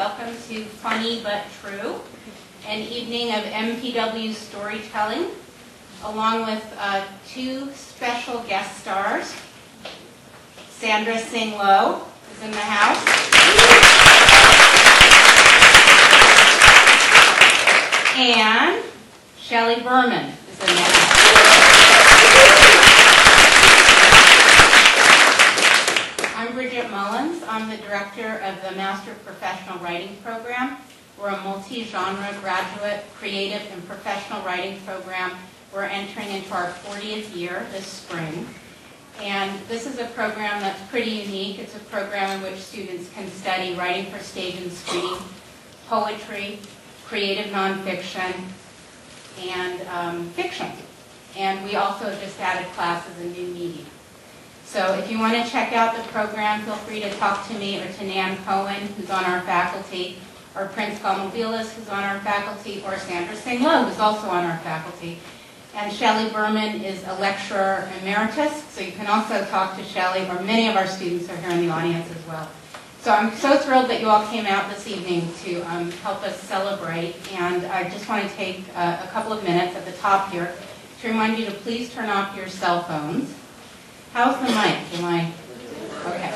welcome to Funny But True, an evening of MPW storytelling, along with uh, two special guest stars. Sandra Tsing Loh is in the house. And Shelley Berman is in the house. I'm Brighde Mullins. I'm the director of the Master of Professional Writing Program. We're a multi-genre graduate, creative, and professional writing program. We're entering into our 40th year this spring. And this is a program that's pretty unique. It's a program in which students can study writing for stage and screen, poetry, creative nonfiction, and um, fiction. And we also just added classes in new media. So if you want to check out the program, feel free to talk to me or to Nan Cohen, who's on our faculty, or Prince Gomolvilas, who's on our faculty, or Sandra Tsing Loh, who's also on our faculty. And Shelley Berman is a lecturer emeritus, so you can also talk to Shelley, or many of our students are here in the audience as well. So I'm so thrilled that you all came out this evening to um, help us celebrate, and I just want to take uh, a couple of minutes at the top here to remind you to please turn off your cell phones. How's the mic? Am I, okay.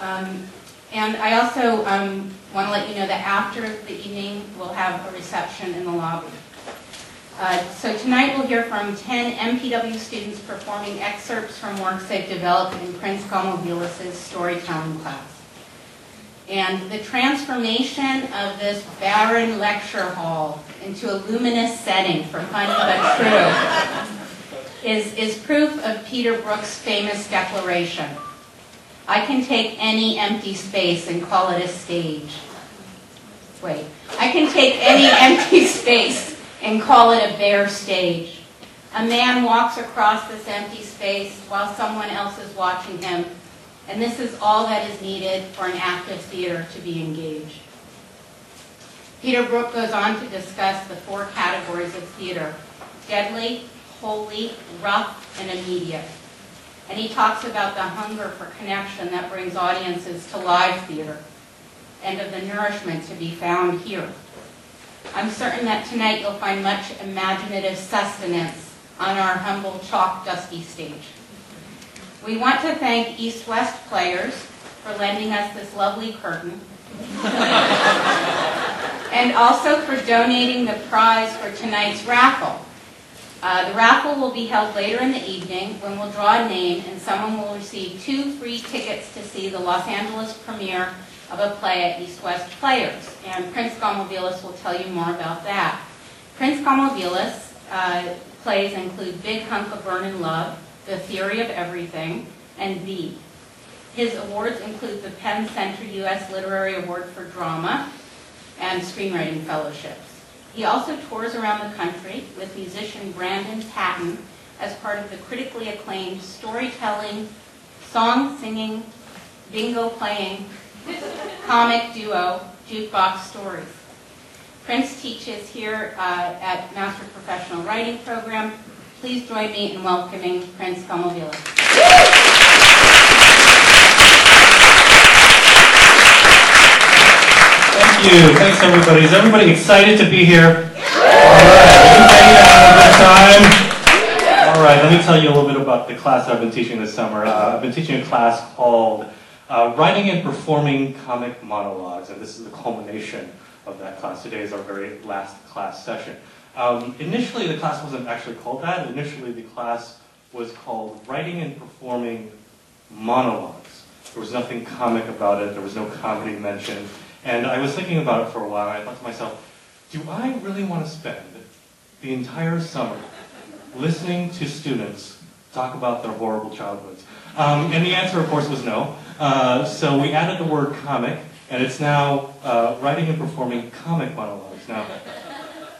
Um, and I also um, want to let you know that after the evening, we'll have a reception in the lobby. Uh, so tonight we'll hear from 10 MPW students performing excerpts from works they've developed in Prince Gomolvilas' storytelling class. And the transformation of this barren lecture hall into a luminous setting for funny but true is, is proof of Peter Brook's famous declaration. I can take any empty space and call it a stage. Wait, I can take any empty space and call it a bare stage. A man walks across this empty space while someone else is watching him, and this is all that is needed for an active theater to be engaged. Peter Brook goes on to discuss the four categories of theater, deadly, holy, rough, and immediate. And he talks about the hunger for connection that brings audiences to live theater and of the nourishment to be found here. I'm certain that tonight you'll find much imaginative sustenance on our humble chalk dusty stage. We want to thank East-West Players for lending us this lovely curtain and also for donating the prize for tonight's raffle. Uh, the raffle will be held later in the evening when we'll draw a name and someone will receive two free tickets to see the Los Angeles premiere of a play at East West Players. And Prince Gomolvilas will tell you more about that. Prince Gomolvilas uh, plays include Big Hunk of Burnin' Love, The Theory of Everything, and The. His awards include the PEN Center U.S. Literary Award for Drama and Screenwriting Fellowships. He also tours around the country with musician Brandon Patton as part of the critically acclaimed storytelling, song-singing, bingo-playing comic duo Jukebox Stories. Prince teaches here uh, at Master Professional Writing Program. Please join me in welcoming Prince Gomolvilas. You. Thanks, everybody. Is everybody excited to be here? All right. Are you have time? All right. Let me tell you a little bit about the class I've been teaching this summer. Uh, I've been teaching a class called uh, Writing and Performing Comic Monologues, and this is the culmination of that class. Today is our very last class session. Um, initially, the class wasn't actually called that. Initially, the class was called Writing and Performing Monologues. There was nothing comic about it. There was no comedy mentioned. And I was thinking about it for a while, and I thought to myself, do I really want to spend the entire summer listening to students talk about their horrible childhoods? Um, and the answer, of course, was no. Uh, so we added the word comic, and it's now uh, writing and performing comic monologues. Now,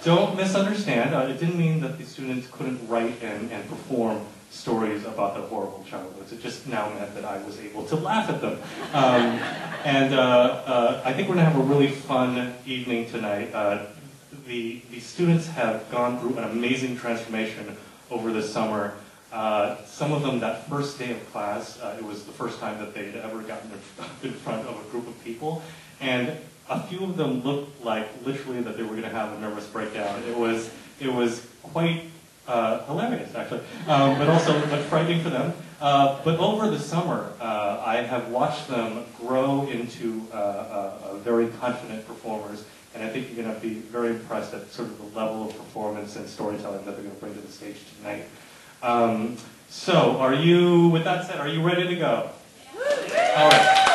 don't misunderstand. Uh, it didn't mean that the students couldn't write and, and perform stories about their horrible childhoods. It just now meant that I was able to laugh at them. Um, and uh, uh, I think we're going to have a really fun evening tonight. Uh, the, the students have gone through an amazing transformation over the summer. Uh, some of them, that first day of class, uh, it was the first time that they'd ever gotten in front of a group of people. And a few of them looked like literally that they were going to have a nervous breakdown. It was it was quite uh, hilarious actually, um, but also but frightening for them. Uh, but over the summer, uh, I have watched them grow into uh, uh, very confident performers, and I think you're going to be very impressed at sort of the level of performance and storytelling that they're going to bring to the stage tonight. Um, so, are you? With that said, are you ready to go? All right.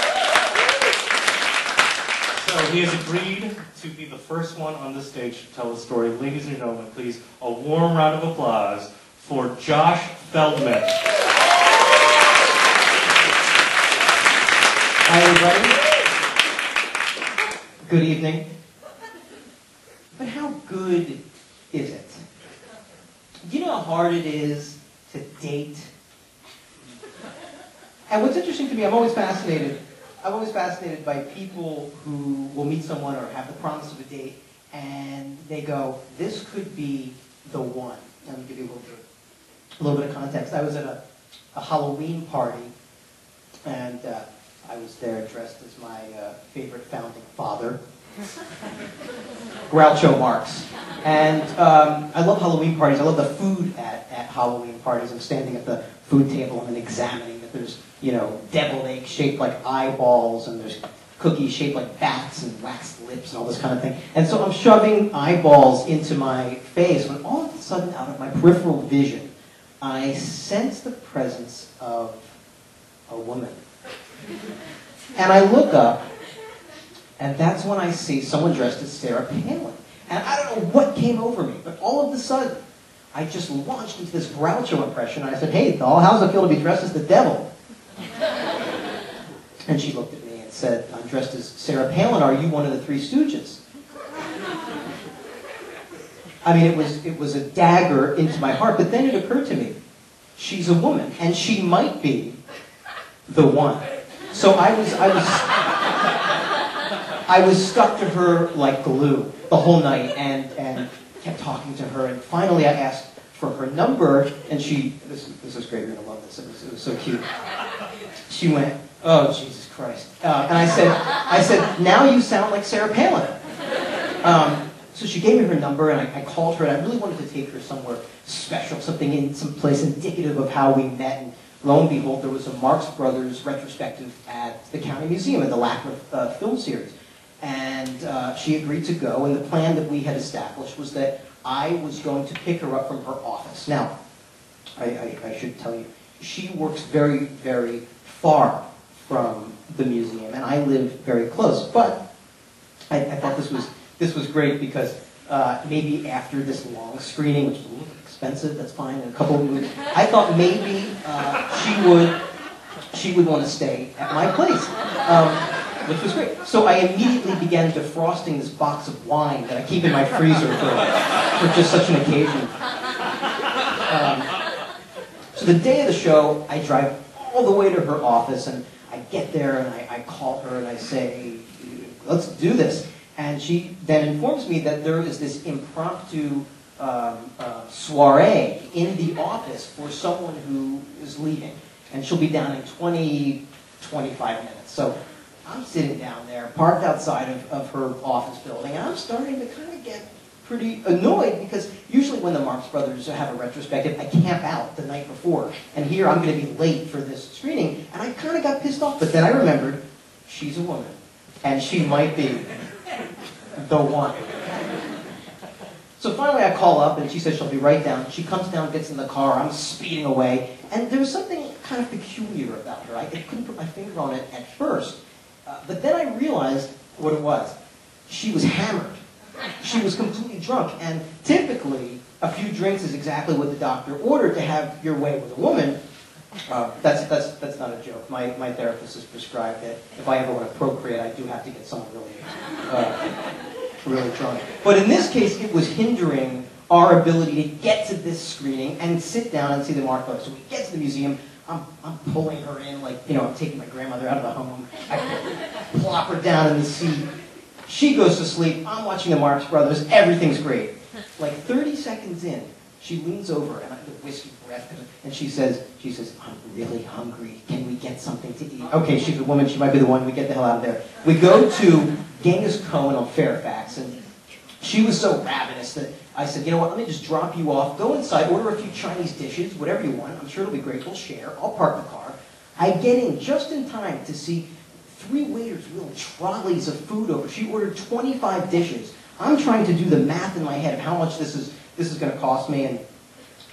So he has agreed to be the first one on the stage to tell the story. Ladies and gentlemen, please, a warm round of applause for Josh Feldman. Hi, everybody. Good evening. But how good is it? Do you know how hard it is to date? And what's interesting to me, I'm always fascinated. I'm always fascinated by people who will meet someone or have the promise of a date, and they go, "This could be the one." Let me give you a little bit, a little bit of context. I was at a, a Halloween party, and uh, I was there dressed as my uh, favorite founding father, Groucho Marx. And um, I love Halloween parties. I love the food at, at Halloween parties. I'm standing at the food table and then examining that there's, you know, deviled eggs shaped like eyeballs and there's cookies shaped like bats and waxed lips and all this kind of thing. And so I'm shoving eyeballs into my face when all of a sudden, out of my peripheral vision, I sense the presence of a woman. And I look up, and that's when I see someone dressed as Sarah Palin. And I don't know what came over me, but all of a sudden, I just launched into this Groucho impression. I said, hey, doll, how's it feel to be dressed as the devil? And she looked at me and said, I'm dressed as Sarah Palin. Are you one of the Three Stooges? I mean, it was, it was a dagger into my heart. But then it occurred to me, she's a woman, and she might be the one. So I was, I was, I was stuck to her like glue the whole night, and and kept talking to her. And finally, I asked for her number, and she, this, this is great. You're gonna love this. It was, it was so cute. She went, "Oh Jesus Christ!" Uh, and I said, "I said, now you sound like Sarah Palin." Um, so she gave me her number, and I, I, called her, and I really wanted to take her somewhere special, something in some place indicative of how we met. And lo and behold, there was a Marx Brothers retrospective at the County Museum in the LACMA uh, film series. And uh, she agreed to go, and the plan that we had established was that I was going to pick her up from her office. Now, I, I, I should tell you, she works very, very far from the museum, and I live very close. But I, I thought this was this was great because uh, maybe after this long screening, which was a little expensive, that's fine, a couple of movies, I thought maybe uh, she would she would want to stay at my place, um, which was great. So I immediately began defrosting this box of wine that I keep in my freezer for, for just such an occasion. Um, so the day of the show, I drive all the way to her office, and I get there, and I, I call her, and I say, let's do this. And she then informs me that there is this impromptu um, uh, soiree in the office for someone who is leaving. And she'll be down in 20, 25 minutes. So I'm sitting down there, parked outside of, of her office building, and I'm starting to kind of get pretty annoyed because usually when the Marx Brothers have a retrospective, I camp out the night before. And here I'm going to be late for this screening, and I kind of got pissed off. But then I remembered she's a woman, and she might be the one. So finally I call up and she says she'll be right down. She comes down, gets in the car, I'm speeding away, and there was something kind of peculiar about her. I couldn't put my finger on it at first, uh, but then I realized what it was. She was hammered. She was completely drunk, and typically a few drinks is exactly what the doctor ordered to have your way with a woman. Uh, that's, that's, that's not a joke. My, my therapist has prescribed that if I ever want to procreate, I do have to get someone really, uh, really drunk. But in this case, it was hindering our ability to get to this screening and sit down and see the Mark So we get to the museum. I'm, I'm pulling her in like, you know, I'm taking my grandmother out of the home. I plop her down in the seat. She goes to sleep. I'm watching the Marx Brothers. Everything's great. Like 30 seconds in, she leans over and I have the whiskey breath, and she says, she says, I'm really hungry. Can we get something to eat? Okay, she's a woman. She might be the one. We get the hell out of there. We go to Genghis Cohen on Fairfax, and she was so ravenous that I said, you know what, let me just drop you off, go inside, order a few Chinese dishes, whatever you want, I'm sure it'll be great, we'll share, I'll park the car. I get in just in time to see three waiters wheeling trolleys of food over. She ordered 25 dishes. I'm trying to do the math in my head of how much this is, this is gonna cost me, and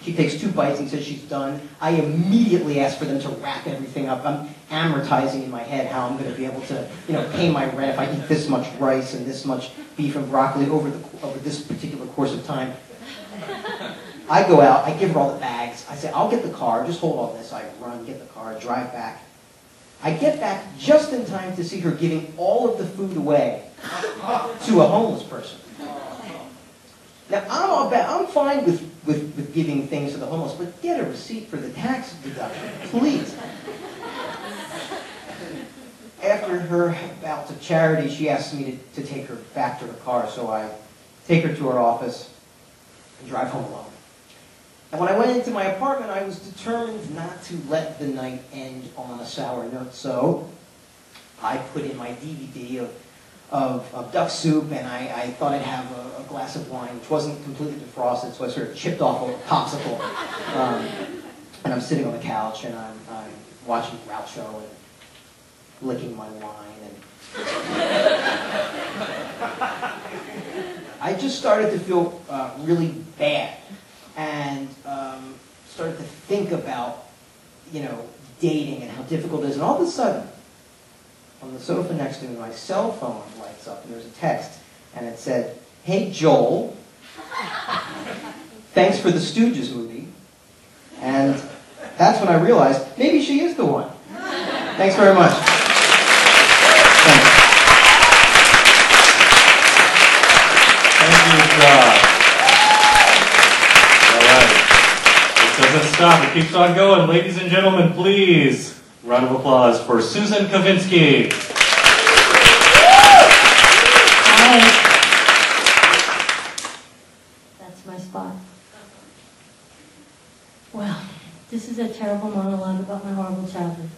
she takes two bites and says she's done. I immediately ask for them to wrap everything up. I'm amortizing in my head how I'm going to be able to, you know, pay my rent if I eat this much rice and this much beef and broccoli over the over this particular course of time. I go out. I give her all the bags. I say, "I'll get the car. Just hold all this." I run, get the car, drive back. I get back just in time to see her giving all of the food away to a homeless person. Now, I'm, all ba- I'm fine with, with, with giving things to the homeless, but get a receipt for the tax deduction, please. After her bouts of charity, she asked me to, to take her back to her car, so I take her to her office and drive home alone. And when I went into my apartment, I was determined not to let the night end on a sour note, so I put in my DVD of of, of duck soup, and I, I thought I'd have a, a glass of wine, which wasn't completely defrosted, so I sort of chipped off a popsicle. Um, and I'm sitting on the couch, and I'm, I'm watching Groucho and licking my wine. And I just started to feel uh, really bad, and um, started to think about, you know, dating and how difficult it is. And all of a sudden, on the sofa next to me, my cell phone lights up, and there's a text, and it said, "Hey Joel, thanks for the Stooges movie." And that's when I realized maybe she is the one. Thanks very much. Thanks. All right. It doesn't stop. It keeps on going. Ladies and gentlemen, please, round of applause for Susan Kavinsky. That's my spot. Well, this is a terrible monologue about my horrible childhood.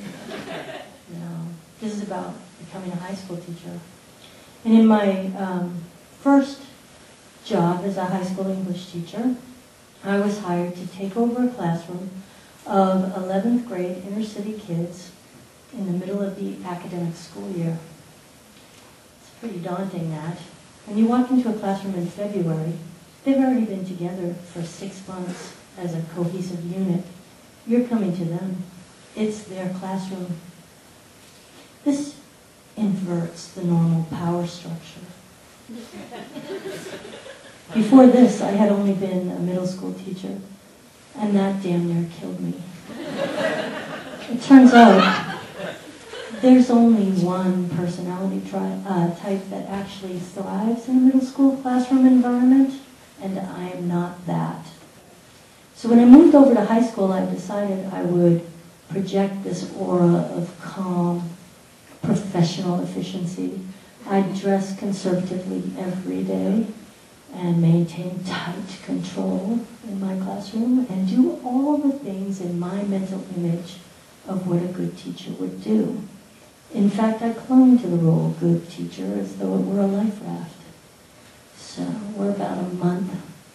No, this is about becoming a high school teacher. And in my um, first job as a high school English teacher, I was hired to take over a classroom of 11th grade inner city kids in the middle of the academic school year. It's pretty daunting that. When you walk into a classroom in February, they've already been together for six months as a cohesive unit. You're coming to them. It's their classroom. This inverts the normal power structure. Before this, I had only been a middle school teacher, and that damn near killed me. It turns out there's only one personality uh, type that actually thrives in a middle school classroom environment, and I am not that. So when I moved over to high school, I decided I would project this aura of calm, professional efficiency. I'd dress conservatively every day and maintain tight control in my classroom and do all the things in my mental image of what a good teacher would do. In fact, I clung to the role of good teacher as though it were a life raft. So we're about a month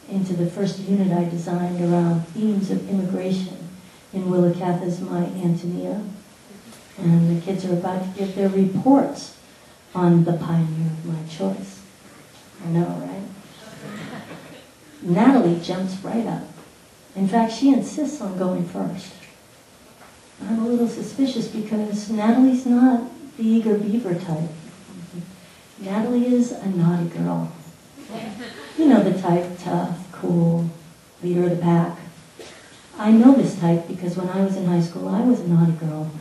into the first unit I designed around themes of immigration in Willa Cather's My Antonia. And the kids are about to give their reports on the pioneer of my choice. I know, right? Natalie jumps right up. In fact, she insists on going first. I'm a little suspicious because Natalie's not the eager beaver type. Natalie is a naughty girl. You know the type, tough, cool, leader of the pack. I know this type because when I was in high school, I was a naughty girl.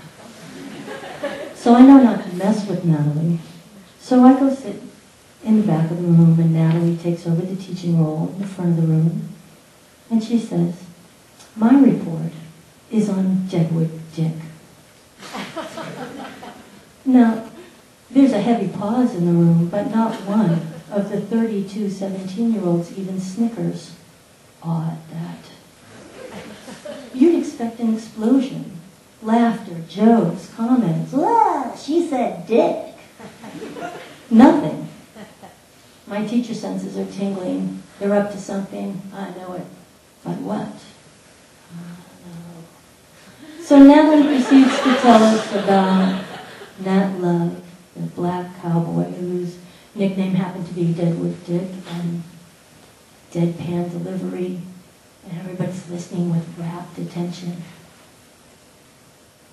So I know not to mess with Natalie. So I go sit in the back of the room, and Natalie takes over the teaching role in the front of the room. And she says, My report is on Deadwood Dick. Now, there's a heavy pause in the room, but not one of the 32 17-year-olds even snickers at that. You'd expect an explosion. Laughter, jokes, comments. Ah, she said dick. Nothing. My teacher senses are tingling. They're up to something. I know it. But what? So Natalie proceeds to tell us about Nat Love, the black cowboy whose nickname happened to be Deadwood Dick, and deadpan delivery, and everybody's listening with rapt attention.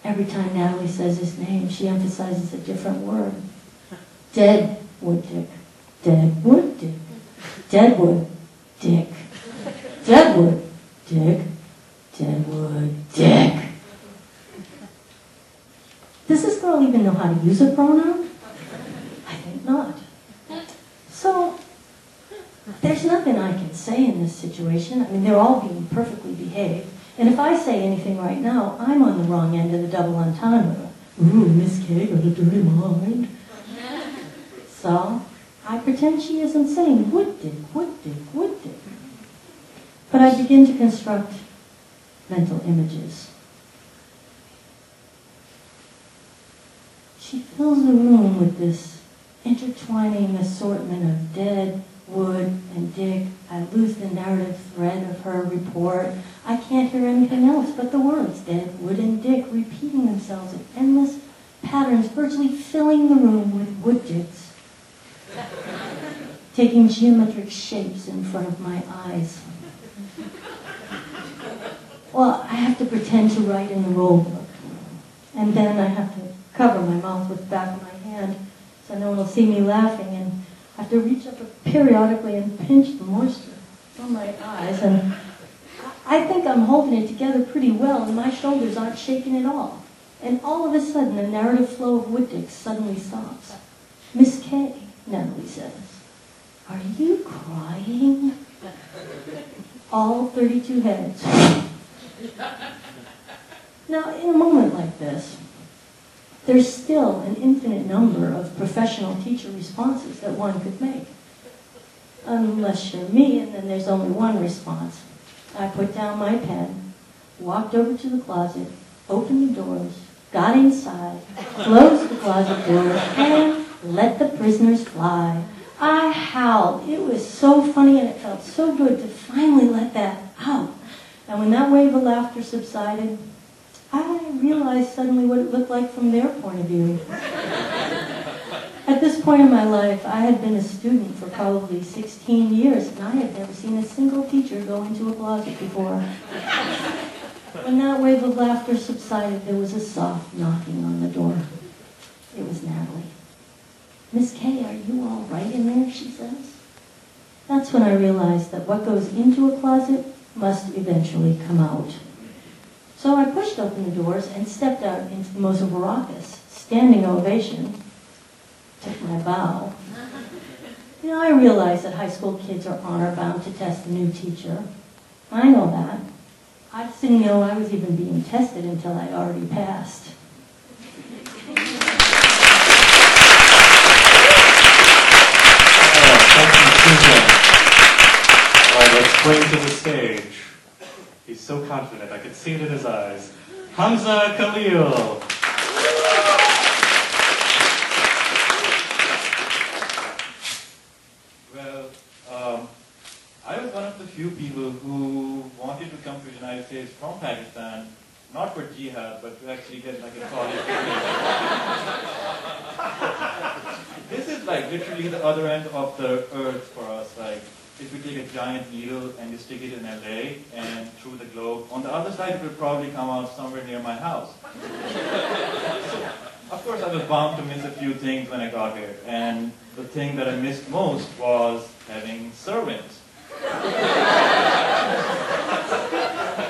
Every time Natalie says his name, she emphasizes a different word. Deadwood Dick. Deadwood Dick. Deadwood Dick. Deadwood Dick. Deadwood Dick. Does this girl even know how to use a pronoun? I think not. So, there's nothing I can say in this situation. I mean, they're all being perfectly behaved. And if I say anything right now, I'm on the wrong end of the double entendre. Ooh, Miss K got a dirty mind. So, I pretend she isn't saying would dick, would dick, would dick. But I begin to construct mental images. She fills the room with this intertwining assortment of dead, wood, and dick. I lose the narrative thread of her report. I can't hear anything else but the words dead, wood, and dick repeating themselves in endless patterns, virtually filling the room with wood dicks, taking geometric shapes in front of my eyes. Well, I have to pretend to write in the roll book. And then I have to cover my mouth with the back of my hand so no one will see me laughing. And I have to reach up periodically and pinch the moisture from my eyes. And I think I'm holding it together pretty well, and my shoulders aren't shaking at all. And all of a sudden, the narrative flow of dicks suddenly stops. Miss K, Natalie says, are you crying? All 32 heads. Now, in a moment like this, there's still an infinite number of professional teacher responses that one could make. Unless you're me, and then there's only one response. I put down my pen, walked over to the closet, opened the doors, got inside, closed the closet door, and let the prisoners fly. I howled. It was so funny and it felt so good to finally let that out. And when that wave of laughter subsided, I realized suddenly what it looked like from their point of view. At this point in my life, I had been a student for probably 16 years, and I had never seen a single teacher go into a closet before. When that wave of laughter subsided, there was a soft knocking on the door. It was Natalie. Miss Kay, are you all right in there? she says. That's when I realized that what goes into a closet must eventually come out. So I pushed open the doors and stepped out into the most raucous standing ovation. Took my bow. You know, I realize that high school kids are honor bound to test the new teacher. I know that. I didn't know I was even being tested until I already passed. All right, let's bring to the stage. He's so confident, I could see it in his eyes. Hamza Khalil. Well, um, I was one of the few people who wanted to come to the United States from Pakistan, not for jihad, but to actually get like a college degree. like literally the other end of the earth for us. Like, if we take a giant needle and you stick it in LA and through the globe, on the other side it will probably come out somewhere near my house. Of course, I was bound to miss a few things when I got here, and the thing that I missed most was having servants.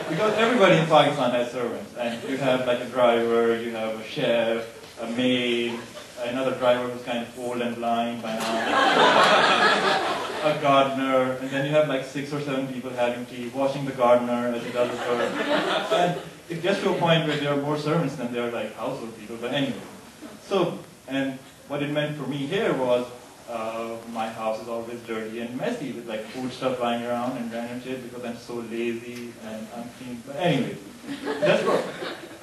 because everybody in Pakistan has servants, and you have like a driver, you have a chef, a maid, another driver who's kind of old and blind by now, a gardener, and then you have like six or seven people having tea, washing the gardener as he does his work. And it gets to a point where there are more servants than there are like household people, but anyway. So, and what it meant for me here was uh, my house is always dirty and messy with like food stuff lying around and random shit because I'm so lazy and unclean. But anyway, that's, pro-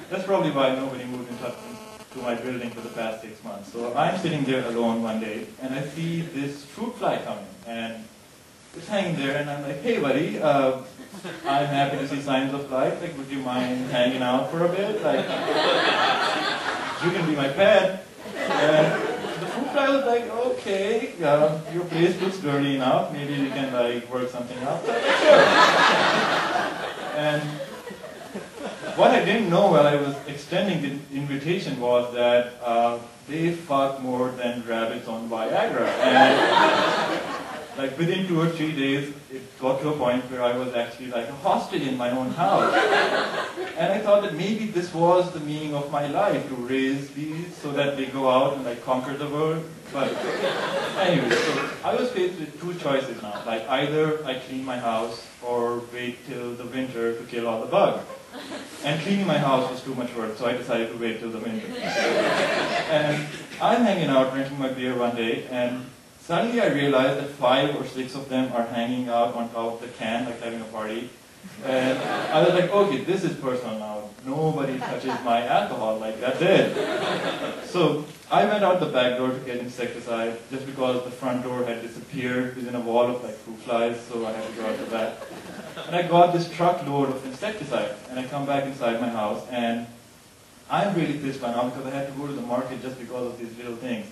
that's probably why nobody moved in me. To my building for the past six months. So I'm sitting there alone one day, and I see this fruit fly coming, and it's hanging there, and I'm like, hey, buddy, uh, I'm happy to see signs of life. Like, would you mind hanging out for a bit? Like, you can be my pet. And the fruit fly was like, okay, uh, your place looks dirty enough. Maybe we can like work something out. Like, sure. And what I didn't know while I was extending the invitation was that uh, they fuck more than rabbits on Viagra. And like within two or three days, it got to a point where I was actually like a hostage in my own house. And I thought that maybe this was the meaning of my life, to raise these so that they go out and like conquer the world. But anyway, so I was faced with two choices now. Like either I clean my house or wait till the winter to kill all the bugs. And cleaning my house was too much work, so I decided to wait till the winter. And I'm hanging out drinking my beer one day, and suddenly I realized that five or six of them are hanging out on top of the can, like having a party. And I was like, okay, this is personal now. Nobody touches my alcohol, like that it. So I went out the back door to get insecticide just because the front door had disappeared within a wall of like fruit flies, so I had to go out the back. And I got this truckload of insecticide, and I come back inside my house, and I'm really pissed by now because I had to go to the market just because of these little things.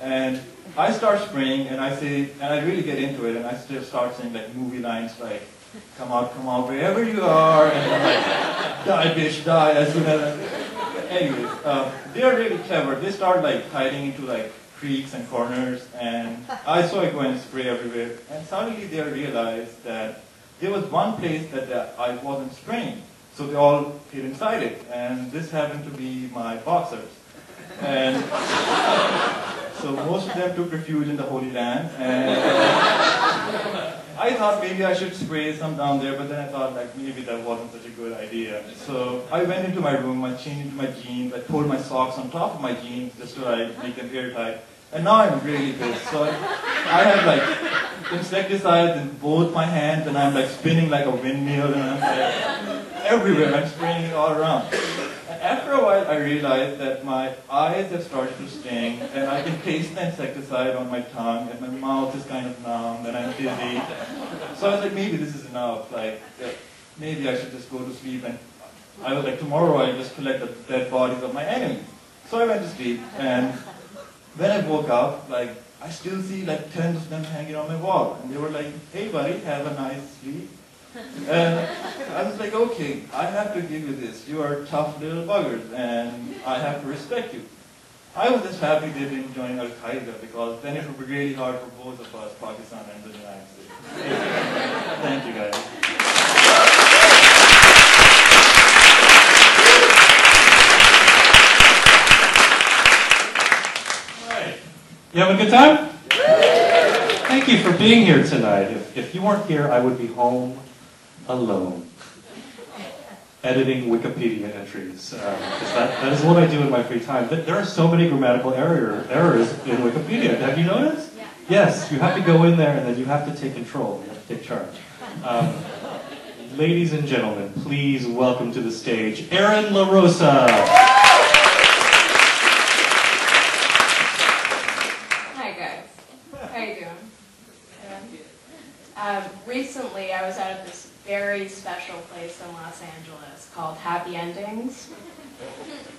And I start spraying, and I say, and I really get into it, and I still start saying like movie lines like, "Come out, come out, wherever you are," and I'm like, "Die, bitch, die!" As soon as. I... Anyways, uh, they are really clever. They start like hiding into like creeks and corners, and I saw it go and spray everywhere. And suddenly they realized that there was one place that uh, I wasn't spraying, so they all hid inside it, and this happened to be my boxers. And so most of them took refuge in the Holy Land, and I thought maybe I should spray some down there, but then I thought like maybe that wasn't such a good idea. So I went into my room, I changed into my jeans, I pulled my socks on top of my jeans just to like make them airtight. And now I'm really pissed. So I, I have like insecticides in both my hands, and I'm like spinning like a windmill, and I'm like everywhere. I'm spraying it all around. And after a while, I realized that my eyes have started to sting, and I can taste the insecticide on my tongue, and my mouth is kind of numb, and I'm dizzy. So I was like, maybe this is enough. Like, maybe I should just go to sleep. And I was like, tomorrow I'll just collect the dead bodies of my enemies. So I went to sleep, and when I woke up, like, I still see like tens of them hanging on my wall. And they were like, hey buddy, have a nice sleep. And I was like, okay, I have to give you this. You are tough little buggers, and I have to respect you. I was just happy they didn't join Al Qaeda because then it would be really hard for both of us, Pakistan and the United States. Thank you guys. You having a good time? Thank you for being here tonight. If, if you weren't here, I would be home alone, editing Wikipedia entries. 'cause that, that is what I do in my free time. There- There are so many grammatical error, errors in Wikipedia. Have you noticed? Yes, you have to go in there and then you have to take control. You have to take charge. Um, ladies and gentlemen, please welcome to the stage Aaron LaRosa. Hi guys, how you doing? Um, recently, I was out at this very special place in Los Angeles called Happy Endings.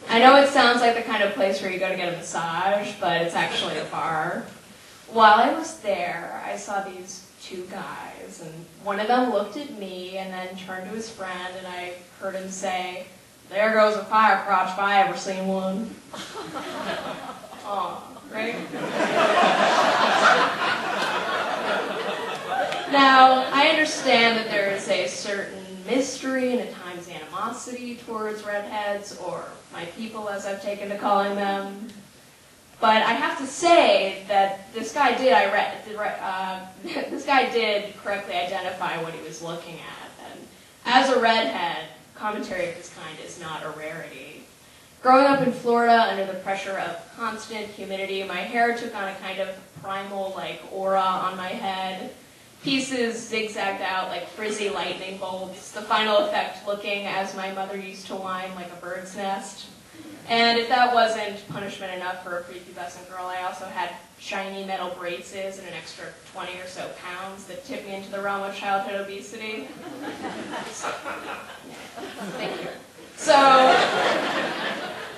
I know it sounds like the kind of place where you go to get a massage, but it's actually a bar. While I was there, I saw these two guys, and one of them looked at me and then turned to his friend, and I heard him say, "There goes a fire crotch if I ever seen one." Aw, right? Now, I understand that there is a certain mystery and at times animosity towards redheads, or my people as I've taken to calling them. But I have to say that this guy did, I read, uh, this guy did correctly identify what he was looking at. And as a redhead, commentary of this kind is not a rarity. Growing up in Florida under the pressure of constant humidity, my hair took on a kind of primal like aura on my head. Pieces zigzagged out like frizzy lightning bolts, the final effect looking as my mother used to whine like a bird's nest. And if that wasn't punishment enough for a prepubescent girl, I also had shiny metal braces and an extra 20 or so pounds that tipped me into the realm of childhood obesity. Thank you. So,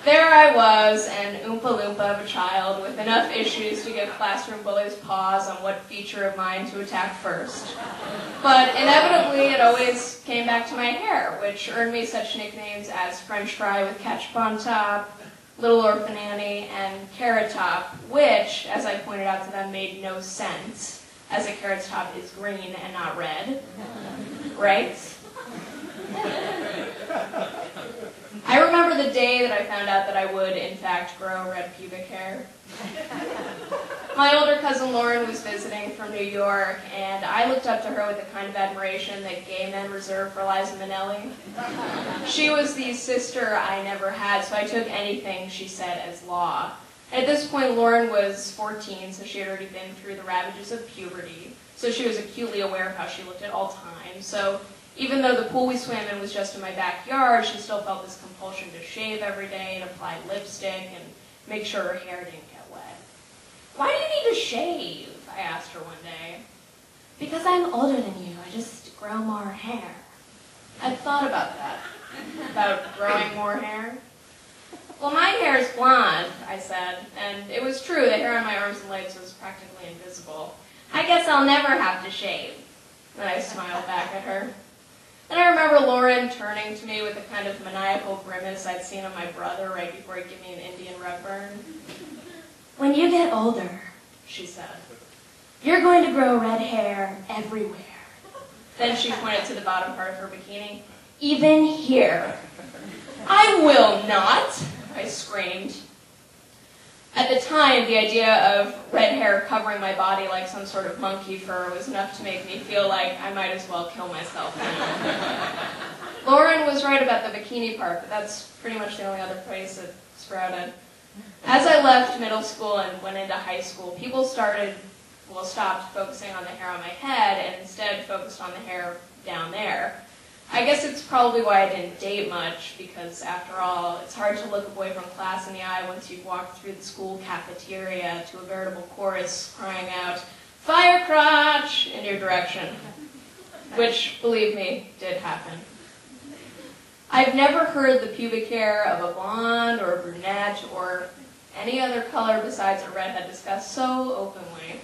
there I was, an Oompa Loompa of a child with enough issues to give classroom bullies pause on what feature of mine to attack first. But inevitably, it always came back to my hair, which earned me such nicknames as French Fry with ketchup on top, Little Orphan Annie, and Carrot Top, which, as I pointed out to them, made no sense, as a carrot top is green and not red. Right? I remember the day that I found out that I would, in fact, grow red pubic hair. My older cousin Lauren was visiting from New York, and I looked up to her with the kind of admiration that gay men reserve for Liza Minnelli. She was the sister I never had, so I took anything she said as law. At this point, Lauren was 14, so she had already been through the ravages of puberty, so she was acutely aware of how she looked at all times. So even though the pool we swam in was just in my backyard, she still felt this compulsion to shave every day and apply lipstick and make sure her hair didn't get wet. Why do you need to shave? I asked her one day. Because I'm older than you, I just grow more hair. I'd thought about that. About growing more hair. Well, my hair is blonde, I said, and it was true. The hair on my arms and legs was practically invisible. I guess I'll never have to shave. Then I smiled back at her. And I remember Lauren turning to me with the kind of maniacal grimace I'd seen on my brother right before he'd give me an Indian rug burn. When you get older, she said, you're going to grow red hair everywhere. Then she pointed to the bottom part of her bikini. Even here. I will not, I screamed. At the time, the idea of red hair covering my body like some sort of monkey fur was enough to make me feel like I might as well kill myself. Lauren was right about the bikini part, but that's pretty much the only other place it sprouted. As I left middle school and went into high school, people started, well, stopped focusing on the hair on my head and instead focused on the hair down there. I guess it's probably why I didn't date much, because after all, it's hard to look a boy from class in the eye once you've walked through the school cafeteria to a veritable chorus crying out, Fire crotch! in your direction. Which, believe me, did happen. I've never heard the pubic hair of a blonde or a brunette or any other color besides a redhead discussed so openly.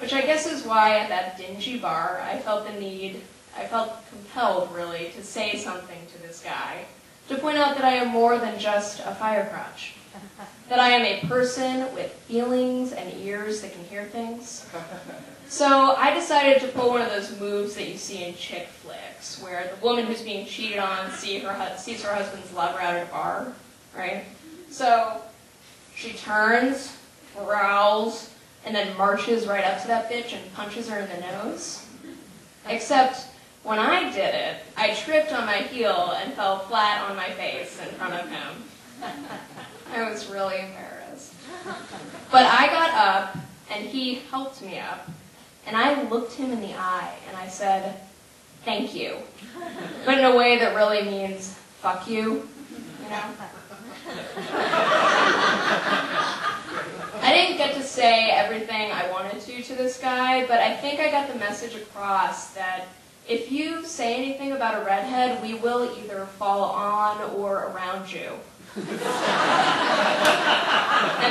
Which I guess is why at that dingy bar I felt the need I felt compelled, really, to say something to this guy, to point out that I am more than just a fire crotch, that I am a person with feelings and ears that can hear things. So I decided to pull one of those moves that you see in chick flicks, where the woman who's being cheated on see her, sees her husband's lover out at a bar, right? So she turns, growls, and then marches right up to that bitch and punches her in the nose. Except when I did it, I tripped on my heel and fell flat on my face in front of him. I was really embarrassed. But I got up, and he helped me up, and I looked him in the eye, and I said, thank you. But in a way that really means, fuck you, you know? I didn't get to say everything I wanted to to this guy, but I think I got the message across that if you say anything about a redhead, we will either fall on or around you. and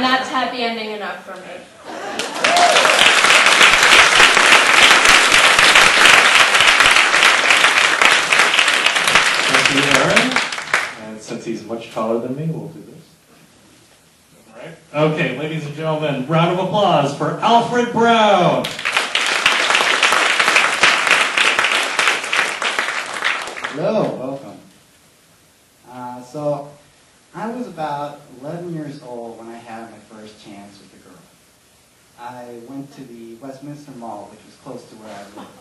that's happy ending enough for me. Thank you, Aaron. And since he's much taller than me, we'll do this. All right. Okay, ladies and gentlemen, round of applause for Alfred Brown. Hello, welcome. Uh, so, I was about 11 years old when I had my first chance with a girl. I went to the Westminster Mall, which was close to where I lived.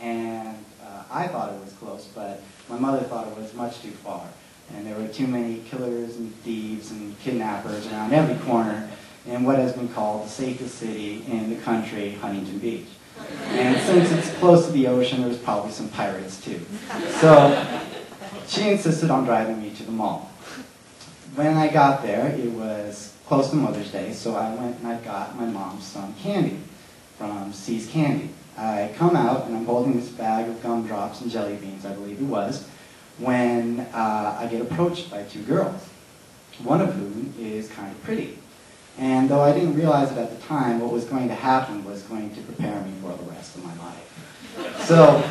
And uh, I thought it was close, but my mother thought it was much too far. And there were too many killers and thieves and kidnappers around every corner in what has been called the safest city in the country, Huntington Beach. And since it's close to the ocean, there was probably some pirates too. So she insisted on driving me to the mall. when I got there, it was close to Mother's Day, so I went and I got my mom some candy from See's Candy. I come out and I'm holding this bag of gumdrops and jelly beans, I believe it was, when uh, I get approached by two girls, one of whom is kind of pretty. And though I didn't realize it at the time, what was going to happen was going to prepare me for the rest of my life. So,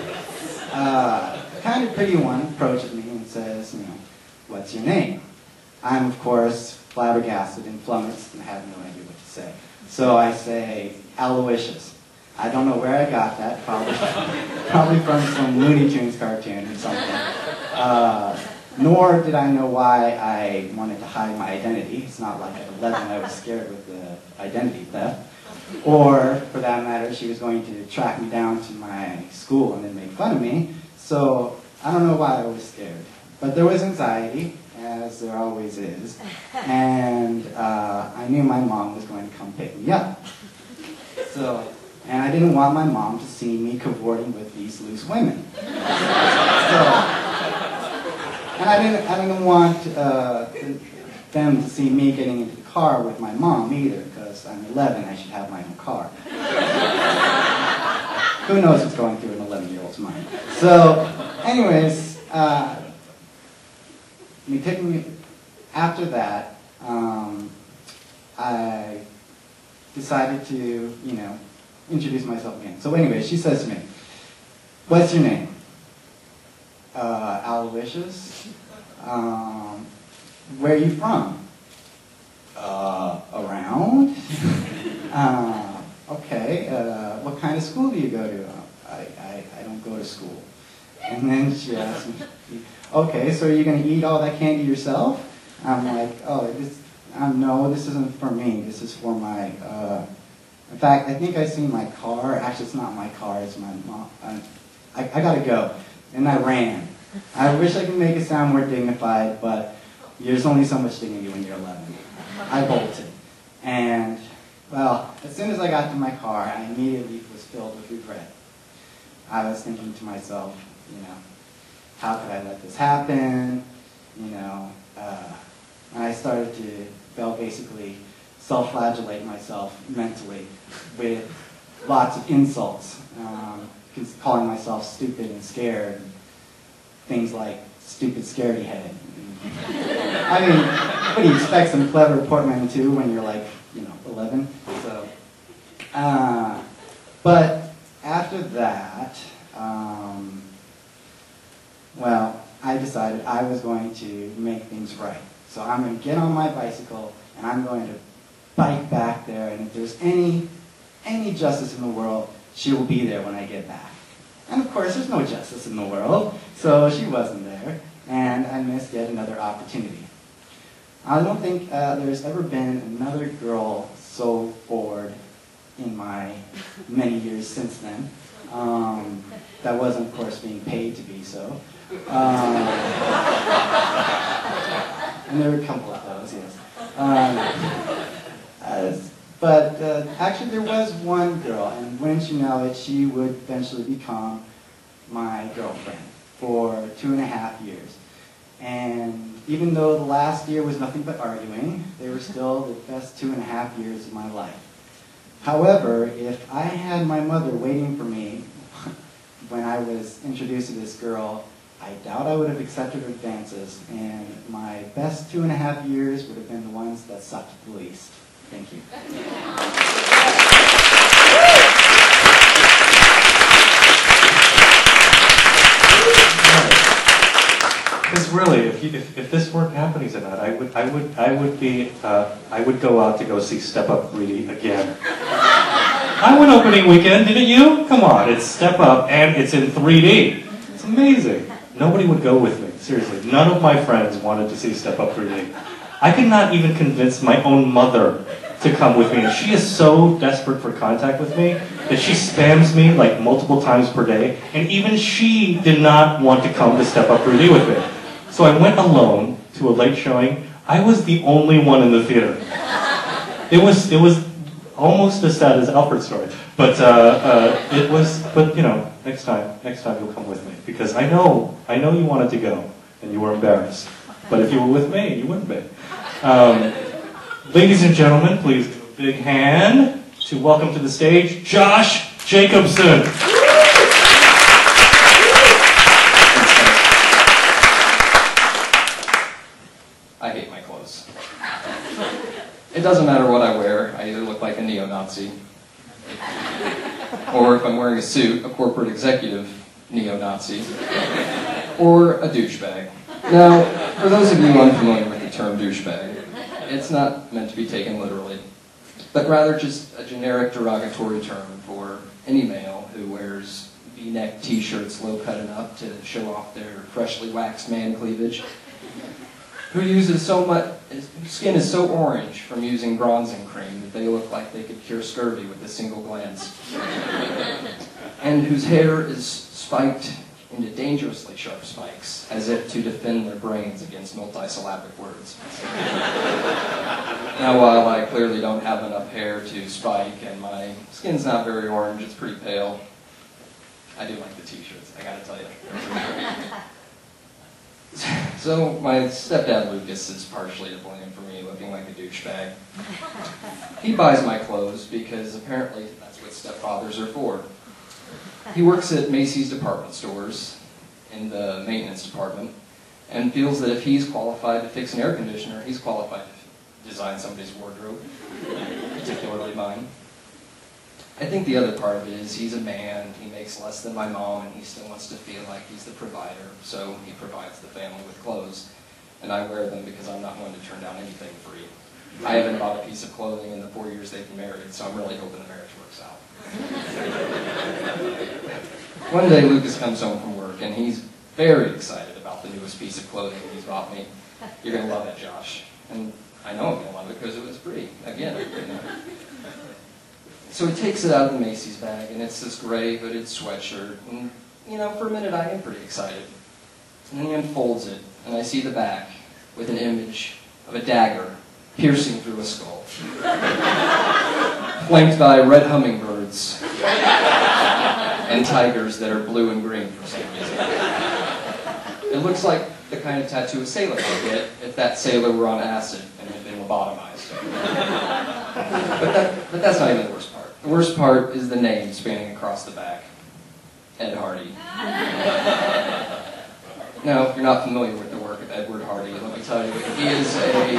uh, kind of pretty one approaches me and says, you know, what's your name? I'm, of course, flabbergasted and flummoxed and have no idea what to say. So I say, Aloysius. I don't know where I got that, probably, probably from some Looney Tunes cartoon or something. Uh, nor did I know why I wanted to hide my identity. It's not like at 11 I was scared with the identity theft. Or, for that matter, she was going to track me down to my school and then make fun of me. So I don't know why I was scared. But there was anxiety, as there always is. And uh, I knew my mom was going to come pick me up. So, and I didn't want my mom to see me cavorting with these loose women. So, I didn't, I didn't want uh, them to see me getting into the car with my mom either, because I'm 11, I should have my own car. Who knows what's going through an 11-year-old's mind? So, anyways, uh, me taking after that, um, I decided to, you know, introduce myself again. So, anyway, she says to me, "What's your name?" Uh, Aloysius. Um, where are you from? Uh, around. uh, okay. Uh, what kind of school do you go to? I, I, I don't go to school. And then she asked me, okay, so are you going to eat all that candy yourself? I'm like, oh, this, um, no, this isn't for me. This is for my, uh, in fact, I think I see my car. Actually, it's not my car. It's my mom. Uh, I, I gotta go. And I ran. I wish I could make it sound more dignified, but there's only so much dignity when you're 11. I bolted. And, well, as soon as I got to my car, I immediately was filled with regret. I was thinking to myself, you know, how could I let this happen? You know, uh, and I started to, well, basically self-flagellate myself mentally with lots of insults, um, calling myself stupid and scared, things like stupid scaredy head. I mean, what do you expect some clever portmanteau when you're like, you know, 11? So, uh, but after that, um, well, I decided I was going to make things right. So I'm going to get on my bicycle and I'm going to bike back there. And if there's any any justice in the world, she will be there when I get back. And of course, there's no justice in the world, so she wasn't there, and I missed yet another opportunity. I don't think uh, there's ever been another girl so bored in my many years since then. Um, that wasn't, of course, being paid to be so. Um, and there were a couple of those, yes. Um, as, but uh, actually, there was one girl, and wouldn't you know it, she would eventually become my girlfriend for two and a half years. And even though the last year was nothing but arguing, they were still the best two and a half years of my life. However, if I had my mother waiting for me when I was introduced to this girl, I doubt I would have accepted her advances, and my best two and a half years would have been the ones that sucked the least. Thank you. Because really, if, you, if, if this weren't happening tonight, I would I would I would be uh, I would go out to go see Step Up 3D again. I went opening weekend, didn't you? Come on, it's Step Up and it's in 3D. It's amazing. Nobody would go with me. Seriously, none of my friends wanted to see Step Up 3D. I could not even convince my own mother to come with me. And she is so desperate for contact with me that she spams me like multiple times per day. And even she did not want to come to Step Up 3D with me. So I went alone to a late showing. I was the only one in the theater. It was, it was almost as sad as Alfred's story. But uh, uh, it was, but you know, next time, next time you'll come with me. Because I know, I know you wanted to go and you were embarrassed. But if you were with me, you wouldn't be. Um, ladies and gentlemen, please give a big hand to welcome to the stage Josh Jacobson. I hate my clothes. It doesn't matter what I wear, I either look like a neo Nazi, or if I'm wearing a suit, a corporate executive neo Nazi, or a douchebag. Now, for those of you unfamiliar with term douchebag, it's not meant to be taken literally, but rather just a generic derogatory term for any male who wears v-neck t-shirts low cut enough to show off their freshly waxed man cleavage who uses so much, skin is so orange from using bronzing cream that they look like they could cure scurvy with a single glance. and whose hair is spiked into dangerously sharp spikes, as if to defend their brains against multisyllabic words. now, while I clearly don't have enough hair to spike, and my skin's not very orange, it's pretty pale, I do like the t-shirts, I gotta tell you. So my stepdad Lucas is partially to blame for me looking like a douchebag. He buys my clothes because apparently that's what stepfathers are for. He works at Macy's department stores in the maintenance department and feels that if he's qualified to fix an air conditioner, he's qualified to design somebody's wardrobe, particularly mine. I think the other part of it is he's a man, he makes less than my mom, and he still wants to feel like he's the provider, so he provides the family with clothes. And I wear them because I'm not one to turn down anything free. I haven't bought a piece of clothing in the four years they've been married, so I'm really hoping the marriage works out. One day Lucas comes home from work, and he's very excited about the newest piece of clothing he's bought me. You're going to love it, Josh. And I know I'm going to love it because it was free. Again, you know. So he takes it out of the Macy's bag, and it's this gray hooded sweatshirt. And, you know, for a minute I am pretty excited. And then he unfolds it, and I see the back with an image of a dagger piercing through a skull, flanked by red hummingbirds and tigers that are blue and green for some reason. It looks like the kind of tattoo a sailor would get if that sailor were on acid and had been lobotomized. But, that, but that's not even the worst part. The worst part is the name spanning across the back. Ed Hardy. Now, if you're not familiar with Edward Hardy, let me tell you, he is a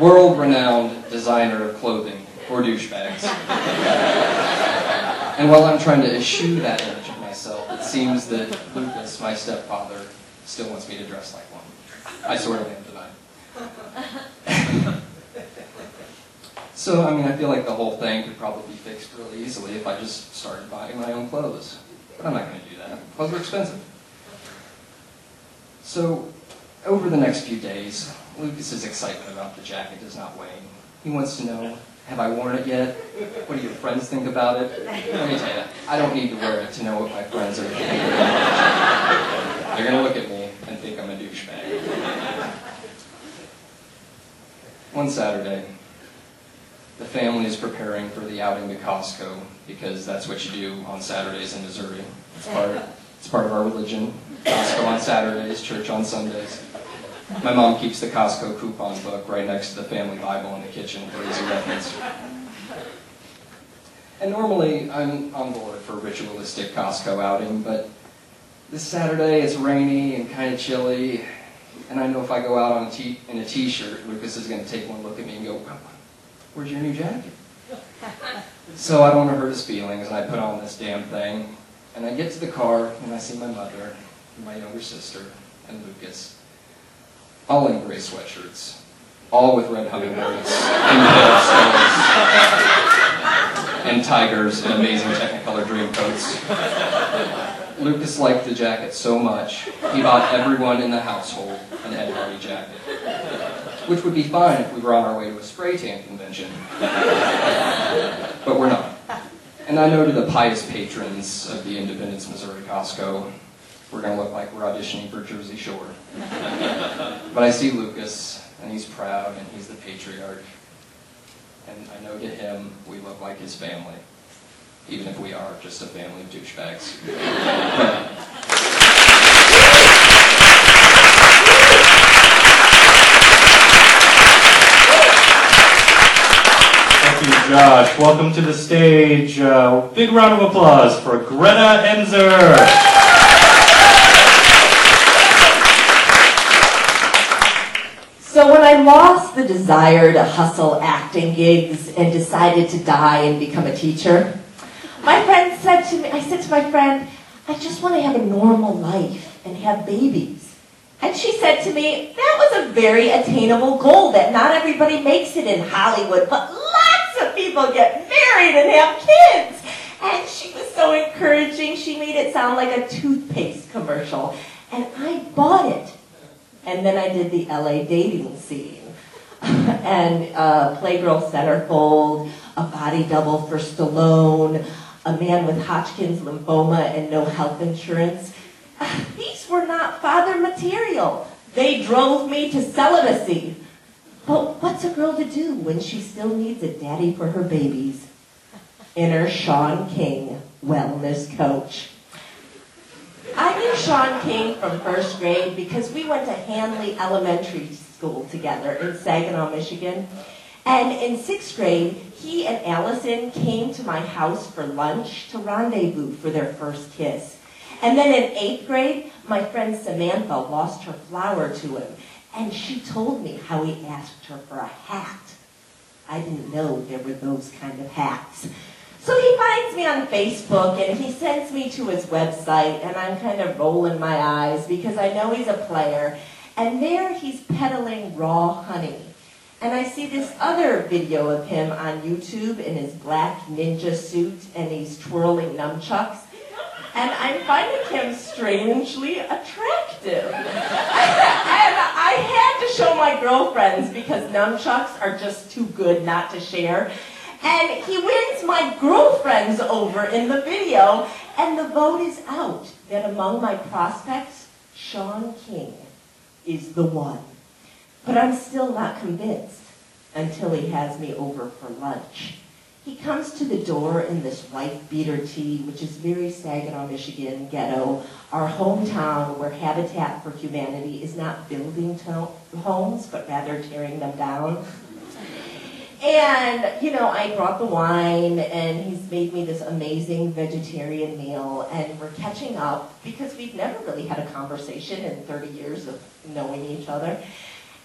world-renowned designer of clothing for douchebags. And while I'm trying to eschew that image of myself, it seems that Lucas, my stepfather, still wants me to dress like one. I sort of am tonight. So, I mean, I feel like the whole thing could probably be fixed really easily if I just started buying my own clothes. But I'm not going to do that. Clothes are expensive. So, over the next few days, Lucas's excitement about the jacket does not wane. He wants to know, have I worn it yet? What do your friends think about it? Let me tell you, I don't need to wear it to know what my friends are thinking. They're going to look at me and think I'm a douchebag. One Saturday, the family is preparing for the outing to Costco because that's what you do on Saturdays in Missouri. It's part, it's part of our religion. Costco on Saturdays, church on Sundays. My mom keeps the Costco coupon book right next to the family Bible in the kitchen for easy reference. And normally I'm on board for a ritualistic Costco outing, but this Saturday it's rainy and kind of chilly, and I know if I go out on a t- in a t-shirt, Lucas is going to take one look at me and go, where's your new jacket? so I don't want to hurt his feelings, and I put on this damn thing. And I get to the car, and I see my mother, and my younger sister, and Lucas, all in gray sweatshirts, all with red hummingbirds, and and tigers and amazing Technicolor dream coats. Lucas liked the jacket so much, he bought everyone in the household an Ed Hardy jacket which would be fine if we were on our way to a spray tan convention. but we're not. And I know to the pious patrons of the Independence, Missouri Costco, we're going to look like we're auditioning for Jersey Shore. but I see Lucas, and he's proud, and he's the patriarch. And I know to him, we look like his family, even if we are just a family of douchebags. Josh. Welcome to the stage. Uh, big round of applause for Greta Enzer. So when I lost the desire to hustle acting gigs and decided to die and become a teacher, my friend said to me, I said to my friend, I just want to have a normal life and have babies. And she said to me, that was a very attainable goal that not everybody makes it in Hollywood, but lots of people get married and have kids. And she was so encouraging. She made it sound like a toothpaste commercial. And I bought it. And then I did the LA dating scene. and uh, Playgirl Centerfold, a body double for Stallone, a man with Hodgkin's lymphoma and no health insurance. These were not father material. They drove me to celibacy. But what's a girl to do when she still needs a daddy for her babies? Inner Sean King, wellness coach. I knew Sean King from first grade because we went to Hanley Elementary School together in Saginaw, Michigan. And in sixth grade, he and Allison came to my house for lunch to rendezvous for their first kiss. And then in eighth grade, my friend Samantha lost her flower to him. And she told me how he asked her for a hat. I didn't know there were those kind of hats. So he finds me on Facebook and he sends me to his website and I'm kind of rolling my eyes because I know he's a player. And there he's peddling raw honey. And I see this other video of him on YouTube in his black ninja suit and he's twirling nunchucks. And I'm finding him strangely attractive. I had to show my girlfriends because nunchucks are just too good not to share. And he wins my girlfriends over in the video, and the vote is out that among my prospects, Sean King is the one. But I'm still not convinced until he has me over for lunch. He comes to the door in this white beater tee, which is very Saginaw, Michigan ghetto, our hometown where Habitat for Humanity is not building homes, but rather tearing them down. And, you know, I brought the wine, and he's made me this amazing vegetarian meal, and we're catching up because we've never really had a conversation in 30 years of knowing each other.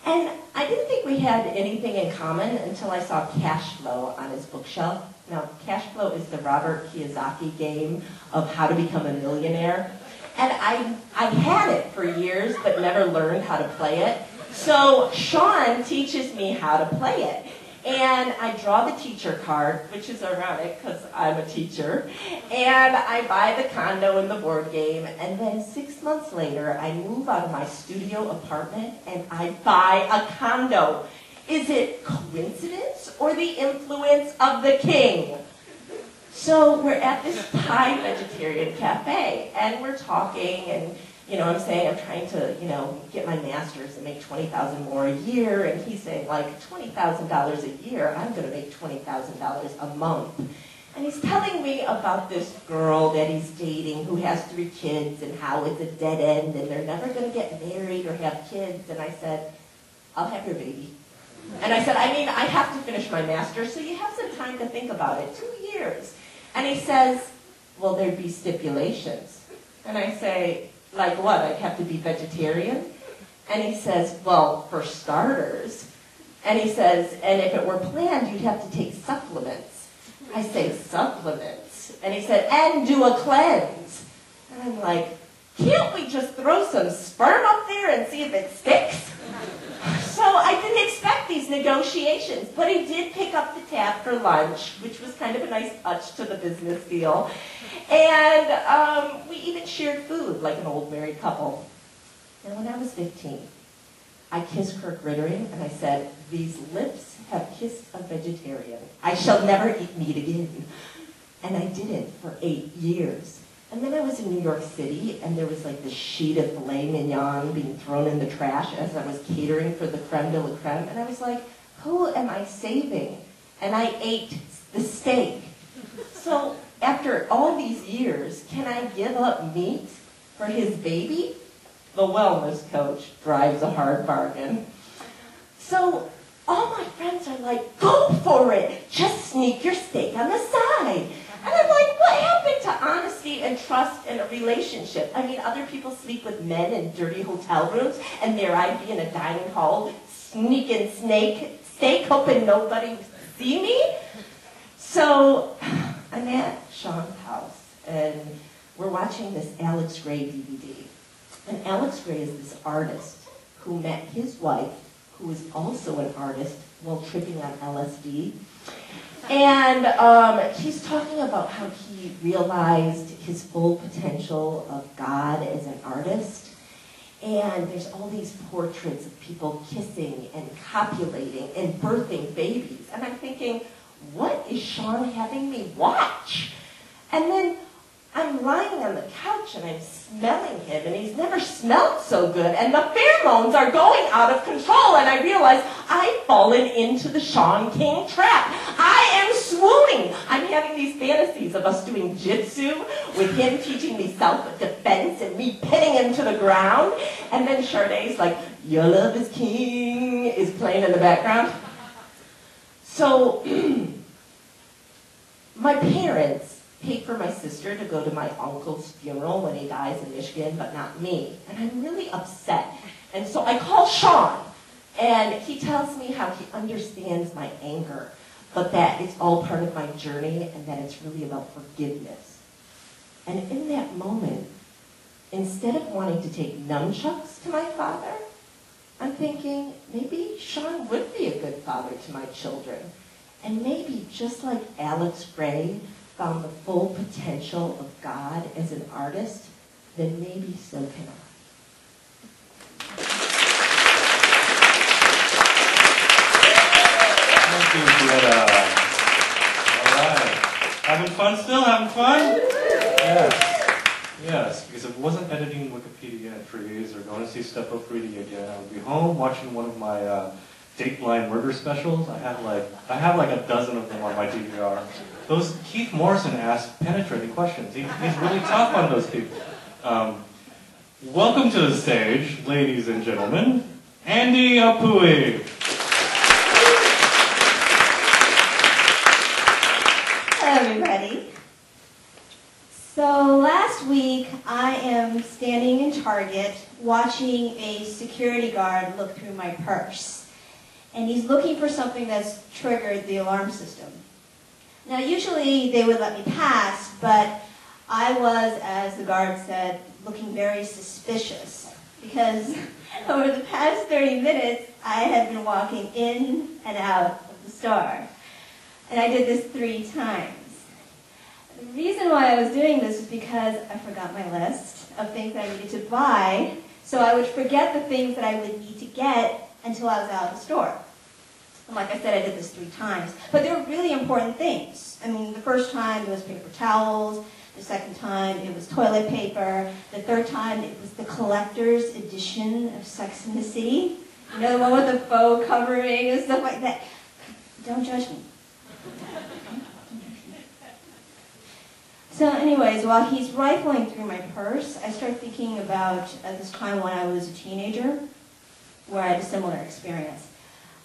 And I didn't think we had anything in common until I saw Cash Flow on his bookshelf. Now, Cash Flow is the Robert Kiyosaki game of how to become a millionaire. And I, I had it for years, but never learned how to play it. So Sean teaches me how to play it. And I draw the teacher card, which is ironic because I'm a teacher. And I buy the condo and the board game. And then six months later, I move out of my studio apartment and I buy a condo. Is it coincidence or the influence of the king? So we're at this Thai vegetarian cafe and we're talking and you know, I'm saying I'm trying to, you know, get my master's and make 20000 more a year, and he's saying, like, $20,000 a year, I'm going to make $20,000 a month. And he's telling me about this girl that he's dating who has three kids and how it's a dead end and they're never going to get married or have kids. And I said, I'll have your baby. And I said, I mean, I have to finish my master's, so you have some time to think about it. Two years. And he says, well, there'd be stipulations. And I say, like what? I'd have to be vegetarian? And he says, well, for starters. And he says, and if it were planned, you'd have to take supplements. I say, supplements? And he said, and do a cleanse. And I'm like, can't we just throw some sperm up there and see if it sticks? So I didn't expect these negotiations, but he did pick up the tab for lunch, which was kind of a nice touch to the business deal. And um, we even shared food like an old married couple. And when I was 15, I kissed Kirk Rittering and I said, these lips have kissed a vegetarian. I shall never eat meat again. And I didn't for eight years. And then I was in New York City, and there was like this sheet of filet mignon being thrown in the trash as I was catering for the creme de la creme. And I was like, who am I saving? And I ate the steak. So after all these years, can I give up meat for his baby? The wellness coach drives a hard bargain. So all my friends are like, go for it. Just sneak your steak on the side. And I'm like, what happened to honesty and trust in a relationship? I mean, other people sleep with men in dirty hotel rooms, and there I'd be in a dining hall sneaking snake, steak, hoping nobody would see me. So I'm at Sean's house, and we're watching this Alex Grey DVD. And Alex Grey is this artist who met his wife, who is also an artist, while tripping on LSD. And um, he's talking about how he realized his full potential of God as an artist. And there's all these portraits of people kissing and copulating and birthing babies. And I'm thinking, what is Sean having me watch? And then I'm lying on the couch and I'm smelling him, and he's never smelled so good, and the pheromones are going out of control, and I realize I've fallen into the Sean King trap. I am swooning. I'm having these fantasies of us doing jitsu, with him teaching me self-defense and me pinning him to the ground, and then Sade's like, Your love is king, is playing in the background. So, my parents paid for my sister to go to my uncle's funeral when he dies in Michigan, but not me. And I'm really upset. And so I call Sean, and he tells me how he understands my anger, but that it's all part of my journey and that it's really about forgiveness. And in that moment, instead of wanting to take nunchucks to my father, I'm thinking maybe Sean would be a good father to my children. And maybe just like Alex Grey found the full potential of God as an artist, then maybe so can I. Thank you, Greta. All right. Having fun still? Having fun? Yes. Yes, because if it wasn't editing Wikipedia entries or going to see Step Up 3D again, I would be home watching one of my uh, Dateline murder specials. I have like I have like a dozen of them on my DVR. Those Keith Morrison asked penetrating questions. He, he's really tough on those people. Um, welcome to the stage, ladies and gentlemen, Andy Apui. Hello, everybody. So last week, I am standing in Target watching a security guard look through my purse. And he's looking for something that's triggered the alarm system. Now, usually they would let me pass, but I was, as the guard said, looking very suspicious because over the past 30 minutes, I had been walking in and out of the store. And I did this three times. The reason why I was doing this was because I forgot my list of things that I needed to buy, so I would forget the things that I would need to get until I was out of the store. And like I said, I did this three times. But they were really important things. I mean, the first time it was paper towels. The second time it was toilet paper. The third time it was the collector's edition of Sex in the City. You know, the one with the faux covering and stuff like that. Don't judge me. So anyways, while he's rifling through my purse, I start thinking about at this time when I was a teenager, where I had a similar experience.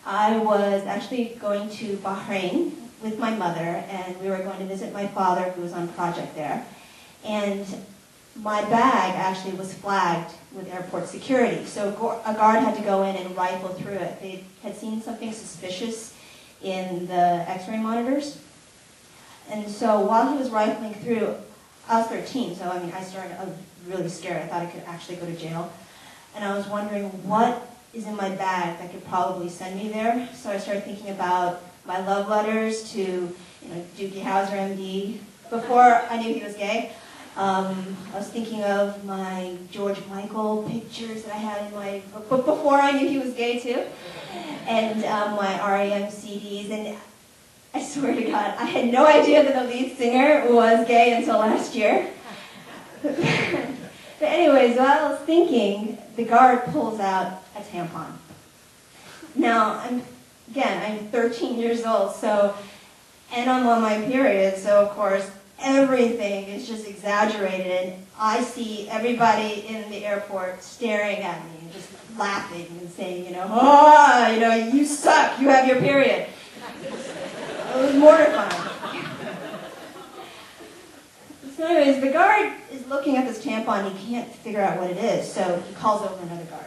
I was actually going to Bahrain with my mother, and we were going to visit my father, who was on project there. And my bag actually was flagged with airport security, so a guard had to go in and rifle through it. They had seen something suspicious in the x-ray monitors. And so while he was rifling through, I was 13, so I mean, I started, I was really scared. I thought I could actually go to jail. And I was wondering what is in my bag that could probably send me there. So I started thinking about my love letters to, you know, Doogie Howser, MD. Before I knew he was gay, um, I was thinking of my George Michael pictures that I had in my, but before I knew he was gay too, and um, my REM CDs. And I swear to God, I had no idea that the lead singer was gay until last year. but anyways, while I was thinking, the guard pulls out a tampon. Now, I'm, again, I'm 13 years old, so, and I'm on my period, so of course, everything is just exaggerated. I see everybody in the airport staring at me, and just laughing and saying, you know, oh, you know, you suck, you have your period. It was mortifying. So anyways, the guard is looking at this tampon. He can't figure out what it is, so he calls over another guard.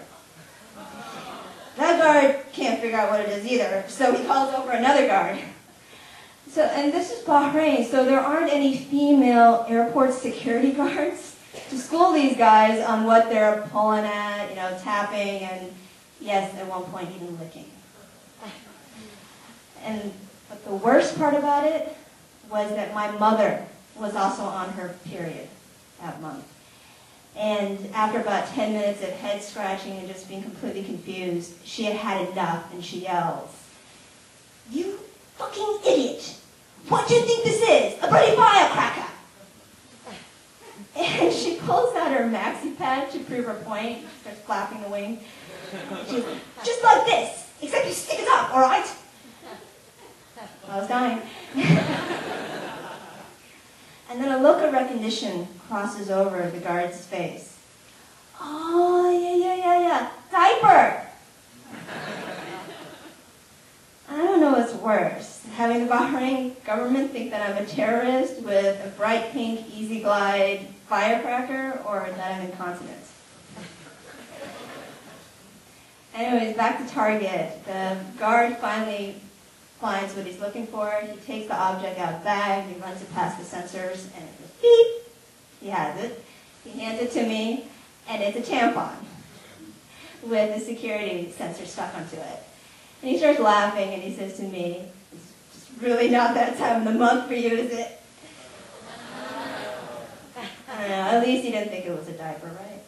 That guard can't figure out what it is either, so he calls over another guard. So, and this is Bahrain, so there aren't any female airport security guards to school these guys on what they're pulling at, you know, tapping, and yes, at one point even licking. And but the worst part about it was that my mother was also on her period that month. And after about 10 minutes of head scratching and just being completely confused, she had had enough and she yells, You fucking idiot! What do you think this is? A bloody firecracker! And she pulls out her maxi pad to prove her point. She starts flapping the wing. She's just like this, except you stick it up, all right? I was dying. and then a look of recognition crosses over the guard's face. Oh, yeah, yeah, yeah, yeah. Diaper! I don't know what's worse, having the Bahrain government think that I'm a terrorist with a bright pink Easy Glide firecracker, or that I'm incontinent. Anyways, back to Target. The guard finally finds what he's looking for. He takes the object out of the bag, he runs it past the sensors, and it goes beep. He has it. He hands it to me, and it's a tampon with a security sensor stuck onto it. And he starts laughing, and he says to me, it's really not that time of the month for you, is it? I don't know, at least he didn't think it was a diaper, right?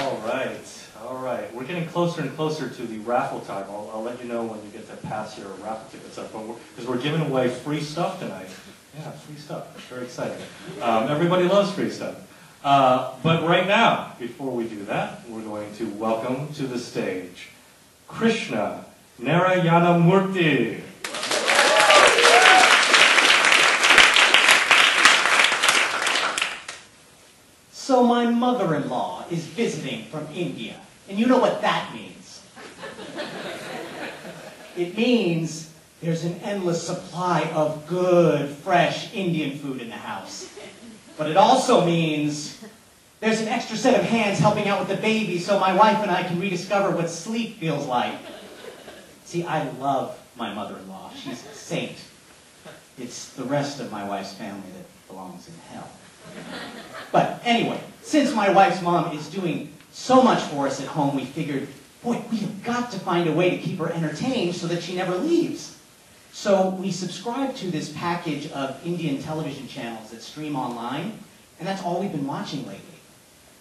All right, all right. We're getting closer and closer to the raffle time. I'll, I'll let you know when you get to pass your raffle tickets up. Because we're, giving away free stuff tonight. Yeah, free stuff. Very exciting. Um, everybody loves free stuff. Uh, but right now, before we do that, we're going to welcome to the stage Krishna Narayanamurthy. So my mother-in-law is visiting from India, and you know what that means. It means there's an endless supply of good, fresh Indian food in the house. But it also means there's an extra set of hands helping out with the baby so my wife and I can rediscover what sleep feels like. See, I love my mother-in-law. She's a saint. It's the rest of my wife's family that belongs in hell. But anyway, since my wife's mom is doing so much for us at home, we figured, boy, we have got to find a way to keep her entertained so that she never leaves. So we subscribe to this package of Indian television channels that stream online, and that's all we've been watching lately.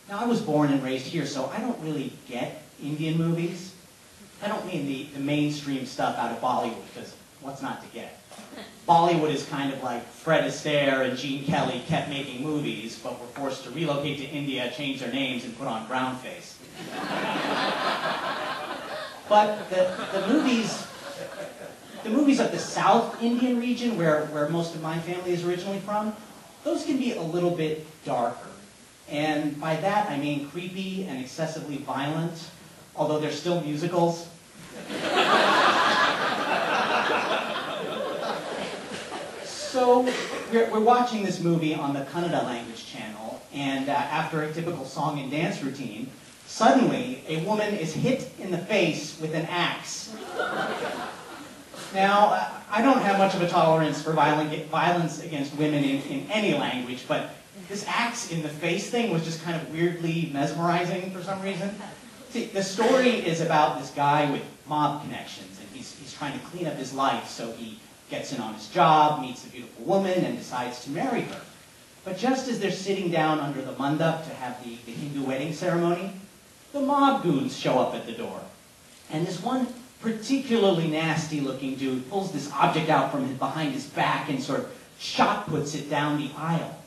Now, I was born and raised here, so I don't really get Indian movies. I don't mean the, the mainstream stuff out of Bollywood, because what's not to get? Bollywood is kind of like Fred Astaire and Gene Kelly kept making movies, but were forced to relocate to India, change their names, and put on brown face. but the, the movies, the movies of the South Indian region, where, where most of my family is originally from, those can be a little bit darker. And by that, I mean creepy and excessively violent, although they're still musicals. So we're, we're, watching this movie on the Kannada language channel, and uh, after a typical song and dance routine, suddenly a woman is hit in the face with an axe. Now, I don't have much of a tolerance for violent, violence against women in, in any language, but this axe in the face thing was just kind of weirdly mesmerizing for some reason. See, the story is about this guy with mob connections, and he's, he's trying to clean up his life, so he gets in on his job, meets a beautiful woman, and decides to marry her. But just as they're sitting down under the mandap to have the, the Hindu wedding ceremony, the mob goons show up at the door. And this one particularly nasty looking dude pulls this object out from behind his back and sort of shot puts it down the aisle.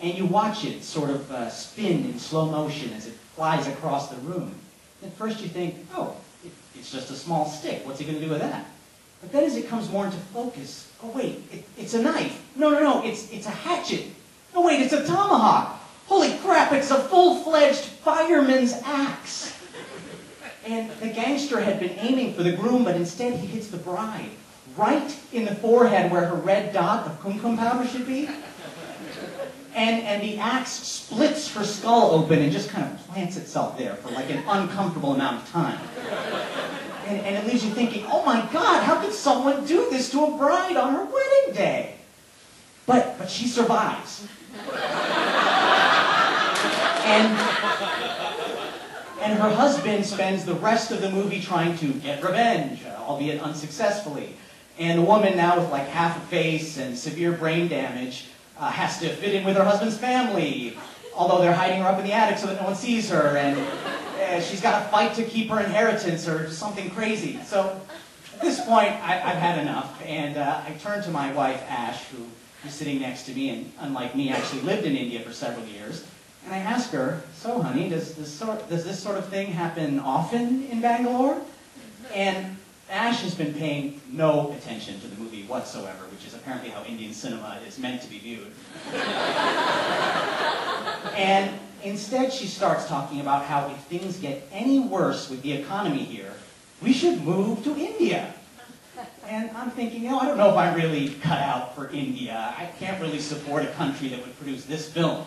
And you watch it sort of uh, spin in slow motion as it flies across the room. At first you think, oh, it, it's just a small stick. What's he going to do with that? But then as it comes more into focus, oh wait, it, it's a knife. No, no, no, it's, it's a hatchet. No, wait, it's a tomahawk. Holy crap, it's a full-fledged fireman's axe. And the gangster had been aiming for the groom, but instead he hits the bride, right in the forehead where her red dot of kumkum powder should be. And, and the axe splits her skull open and just kind of plants itself there for like an uncomfortable amount of time. And, and it leaves you thinking, oh my God, how could someone do this to a bride on her wedding day? But, but she survives. And, and her husband spends the rest of the movie trying to get revenge, albeit unsuccessfully. And the woman, now with like half a face and severe brain damage, uh, has to fit in with her husband's family, although they're hiding her up in the attic so that no one sees her, and uh, she's got to fight to keep her inheritance or something crazy. So at this point, I, I've had enough, and uh, I turn to my wife, Ash, who is sitting next to me, and unlike me, actually lived in India for several years. And I ask her, so honey, does this sort, does this sort of thing happen often in Bangalore? And Ash has been paying no attention to the movie whatsoever, which is apparently how Indian cinema is meant to be viewed. and instead, she starts talking about how if things get any worse with the economy here, we should move to India. And I'm thinking, you know, I don't know if I'm really cut out for India. I can't really support a country that would produce this film.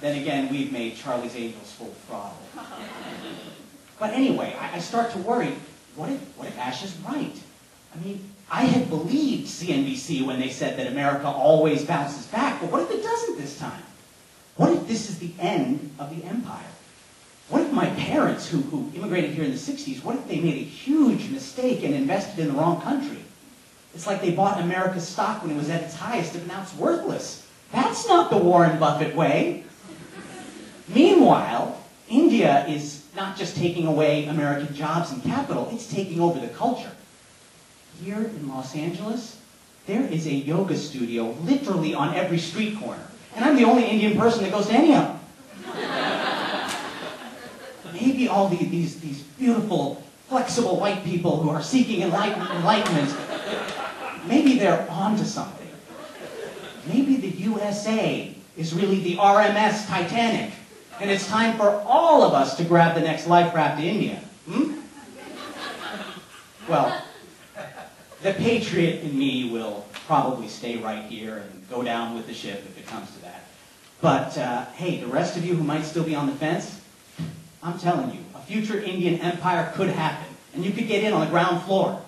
then again, we've made Charlie's Angels full throttle. But anyway, I, I start to worry, what if, what if Ash is right? I mean, I had believed CNBC when they said that America always bounces back, but what if it doesn't this time? What if this is the end of the empire? What if my parents, who, who immigrated here in the 60s, what if they made a huge mistake and invested in the wrong country? It's like they bought America's stock when it was at its highest, and now it's worthless. That's not the Warren Buffett way. Meanwhile, India is not just taking away American jobs and capital, it's taking over the culture. Here in Los Angeles, there is a yoga studio literally on every street corner. And I'm the only Indian person that goes to any of them. Maybe all the, these, these beautiful, flexible white people who are seeking enlighten, enlightenment, maybe they're onto something. Maybe the USA is really the RMS Titanic, and it's time for all of us to grab the next life raft to India. Hmm? Well, the patriot in me will probably stay right here and go down with the ship if it comes to that. But uh, hey, the rest of you who might still be on the fence, I'm telling you, a future Indian empire could happen, and you could get in on the ground floor.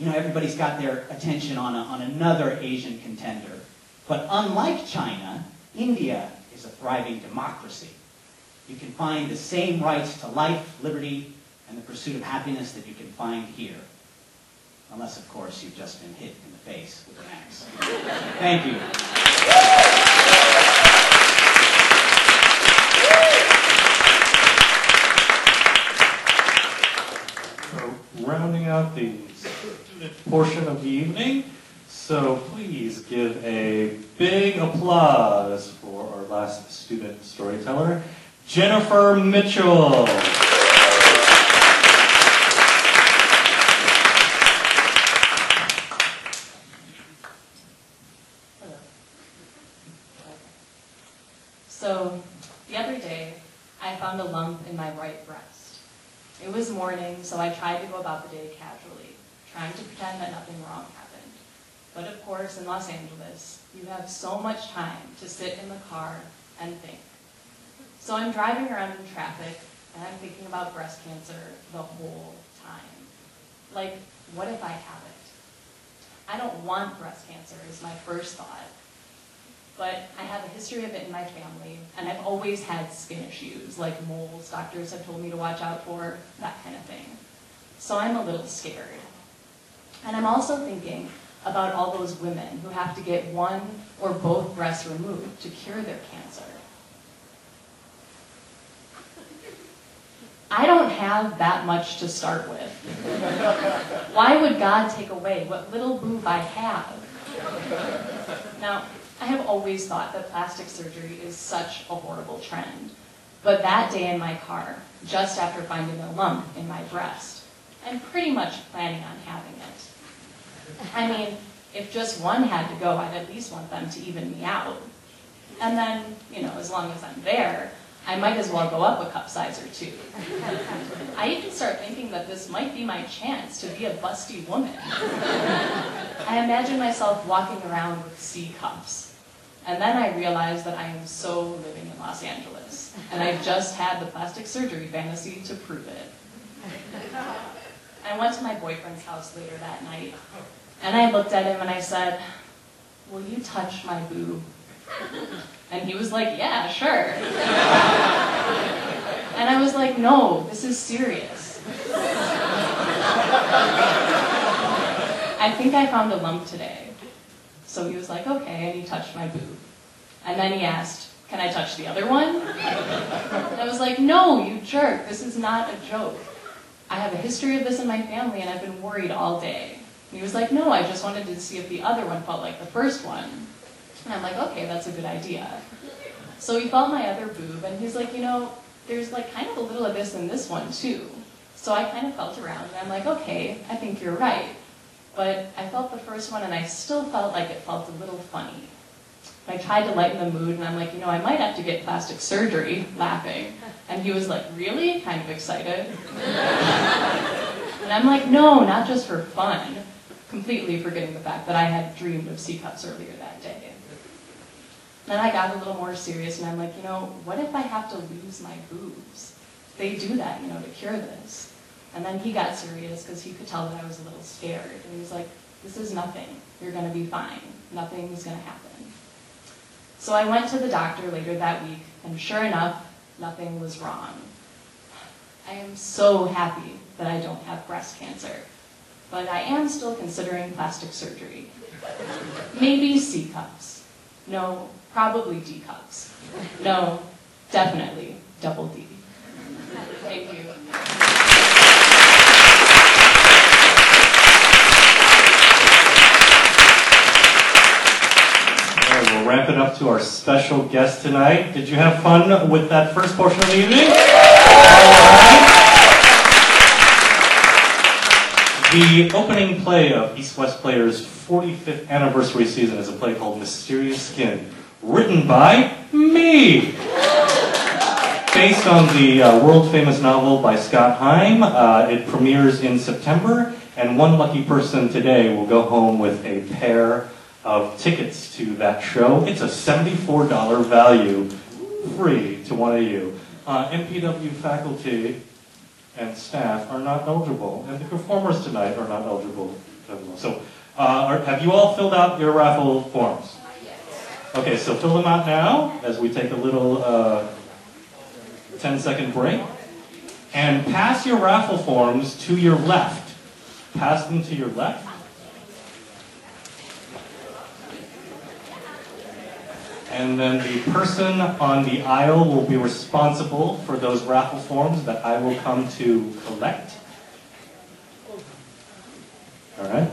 You know, everybody's got their attention on, a, on another Asian contender. But unlike China, India is a thriving democracy. You can find the same rights to life, liberty, and the pursuit of happiness that you can find here. Unless, of course, you've just been hit face with an axe. Thank you. Rounding out the portion of the evening, so please give a big applause for our last student storyteller, Jennifer Mitchell. So, the other day, I found a lump in my right breast. It was morning, so I tried to go about the day casually, trying to pretend that nothing wrong happened. But of course, in Los Angeles, you have so much time to sit in the car and think. So I'm driving around in traffic, and I'm thinking about breast cancer the whole time. Like, what if I have it? I don't want breast cancer, is my first thought. But I have a history of it in my family, and I've always had skin issues, like moles doctors have told me to watch out for, that kind of thing. So I'm a little scared. And I'm also thinking about all those women who have to get one or both breasts removed to cure their cancer. I don't have that much to start with. Why would God take away what little boob I have? Now, I have always thought that plastic surgery is such a horrible trend. But that day in my car, just after finding a lump in my breast, I'm pretty much planning on having it. I mean, if just one had to go, I'd at least want them to even me out. And then, you know, as long as I'm there, I might as well go up a cup size or two. I even start thinking that this might be my chance to be a busty woman. I imagine myself walking around with C cups. And then I realized that I am so living in Los Angeles. And I just had the plastic surgery fantasy to prove it. I went to my boyfriend's house later that night. And I looked at him and I said, Will you touch my boob? And he was like, Yeah, sure. And I was like, No, this is serious. I think I found a lump today. So he was like, Okay, and he touched my boob. And then he asked, Can I touch the other one? And I was like, No, you jerk, this is not a joke. I have a history of this in my family and I've been worried all day. And he was like, No, I just wanted to see if the other one felt like the first one. And I'm like, Okay, that's a good idea. So he felt my other boob and he's like, You know, there's like kind of a little of this in this one too. So I kind of felt around and I'm like, Okay, I think you're right. But I felt the first one and I still felt like it felt a little funny. I tried to lighten the mood and I'm like, you know, I might have to get plastic surgery, laughing. And he was like, really? Kind of excited. and I'm like, no, not just for fun. Completely forgetting the fact that I had dreamed of C cups earlier that day. Then I got a little more serious and I'm like, you know, what if I have to lose my boobs? They do that, you know, to cure this. And then he got serious because he could tell that I was a little scared. And he was like, this is nothing. You're going to be fine. Nothing's going to happen. So I went to the doctor later that week, and sure enough, nothing was wrong. I am so happy that I don't have breast cancer, but I am still considering plastic surgery. Maybe C cups. No, probably D cups. No, definitely double D. Thank you. Wrap it up to our special guest tonight. Did you have fun with that first portion of the evening? The opening play of East West Players' 45th anniversary season is a play called Mysterious Skin, written by me. Based on the uh, world famous novel by Scott Heim, uh, it premieres in September, and one lucky person today will go home with a pair of tickets to that show. It's a $74 value, free to one of you. Uh, MPW faculty and staff are not eligible, and the performers tonight are not eligible. So, uh, are, have you all filled out your raffle forms? Okay, so fill them out now as we take a little uh, 10 second break. And pass your raffle forms to your left. Pass them to your left. And then the person on the aisle will be responsible for those raffle forms that I will come to collect. All right?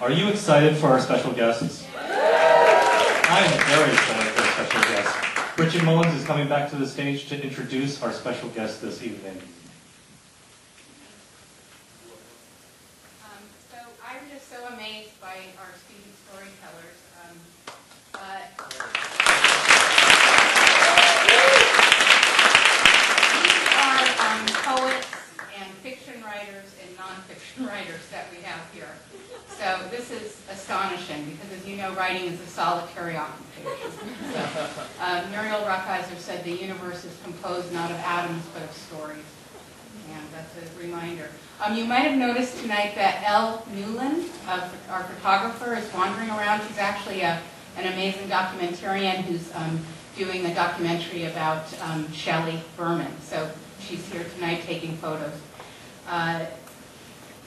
Are you excited for our special guests? I am very excited for our special guest. Brighde Mullins is coming back to the stage to introduce our special guest this evening. Um, so I'm just so amazed by our student storytellers. Um, uh, these are um, poets and fiction writers and nonfiction writers that we have here. So this is astonishing because, as you know, writing is a solitary occupation. So, uh, Muriel Rukeyser said the universe is composed not of atoms but of stories. And that's a reminder. Um, you might have noticed tonight that Elle Newland, uh, our photographer, is wandering around. She's actually a, an amazing documentarian who's um, doing a documentary about um, Shelley Berman. So she's here tonight taking photos. Uh,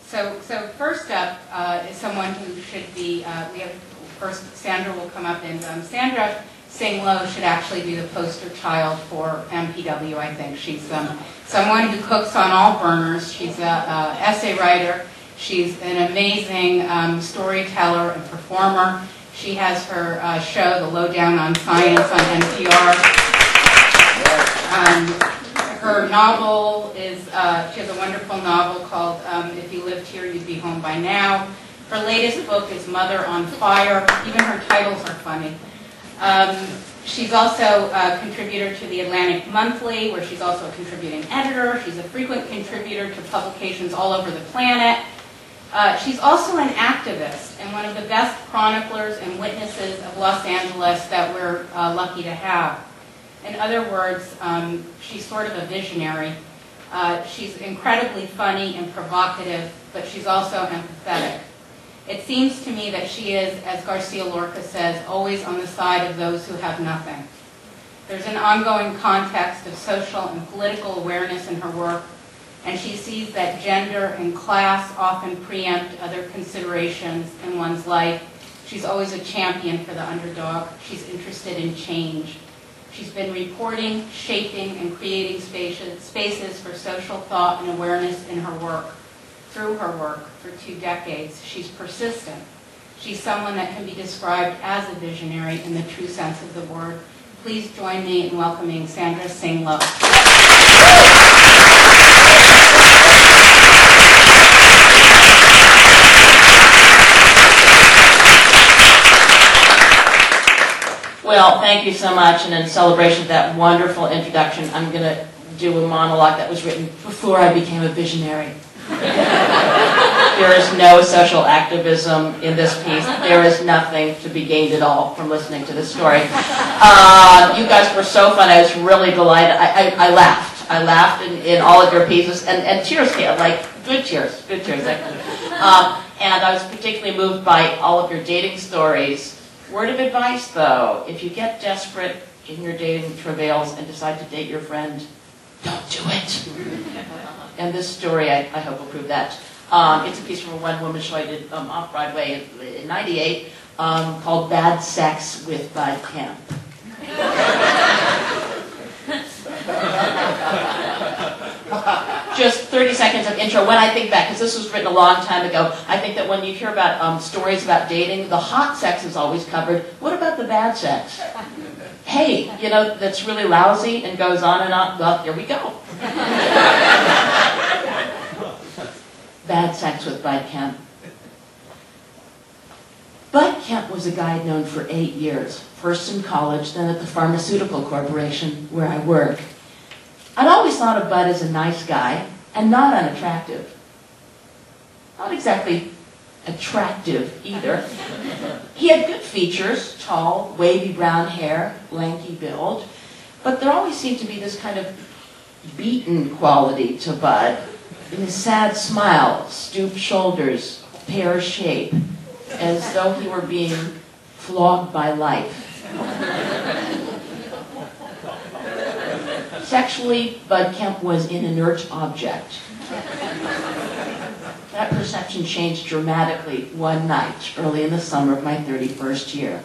so, so first up uh, is someone who should be, uh, we have, first Sandra will come up, and um, Sandra Tsing Loh should actually be the poster child for MPW, I think. She's um, someone who cooks on all burners. She's a, a essay writer. She's an amazing um, storyteller and performer. She has her uh, show, The Loh Down on Science, on NPR. Um, her novel is, uh, she has a wonderful novel called um, If You Lived Here, You'd Be Home by Now. Her latest book is Mother on Fire. Even her titles are funny. Um, she's also a contributor to the Atlantic Monthly, where she's also a contributing editor. She's a frequent contributor to publications all over the planet. Uh, she's also an activist and one of the best chroniclers and witnesses of Los Angeles that we're uh, lucky to have. In other words, um, she's sort of a visionary. Uh, she's incredibly funny and provocative, but she's also empathetic. It seems to me that she is, as Garcia Lorca says, always on the side of those who have nothing. There's an ongoing context of social and political awareness in her work, and she sees that gender and class often preempt other considerations in one's life. She's always a champion for the underdog. She's interested in change. She's been reporting, shaping, and creating spaces, for social thought and awareness in her work. Through her work for two decades, she's persistent. She's someone that can be described as a visionary in the true sense of the word. Please join me in welcoming Sandra Tsing. Well, thank you so much, and in celebration of that wonderful introduction, I'm going to do a monologue that was written before I became a visionary. There is no social activism in this piece. There is nothing to be gained at all from listening to this story. Uh, you guys were so fun. I was really delighted. I, I, I laughed. I laughed in, in, all of your pieces, and, and tears came, like good tears, good tears. Um, and I was particularly moved by all of your dating stories Word of advice, though, if you get desperate in your dating travails and decide to date your friend, don't do it. And this story, I, I, hope, will prove that. Um, it's a piece from a one-woman show I did um, off-Broadway in, in 98 um, called Bad Sex with Bud Kemp. just 30 seconds of intro. When I think back, because this was written a long time ago, I think that when you hear about um, stories about dating, the hot sex is always covered. What about the bad sex? Hey, you know, that's really lousy and goes on and on. Well, here we go. bad sex with Bud Kemp. Bud Kemp was a guy I'd known for eight years, first in college, then at the Pharmaceutical Corporation, where I work. I'd always thought of Bud as a nice guy and not unattractive. Not exactly attractive either. He had good features, tall, wavy brown hair, lanky build, but there always seemed to be this kind of beaten quality to Bud. In his sad smile, stooped shoulders, pear shape, as though he were being flogged by life. Sexually, Bud Kemp was an inert object. That perception changed dramatically one night early in the summer of my 31st year.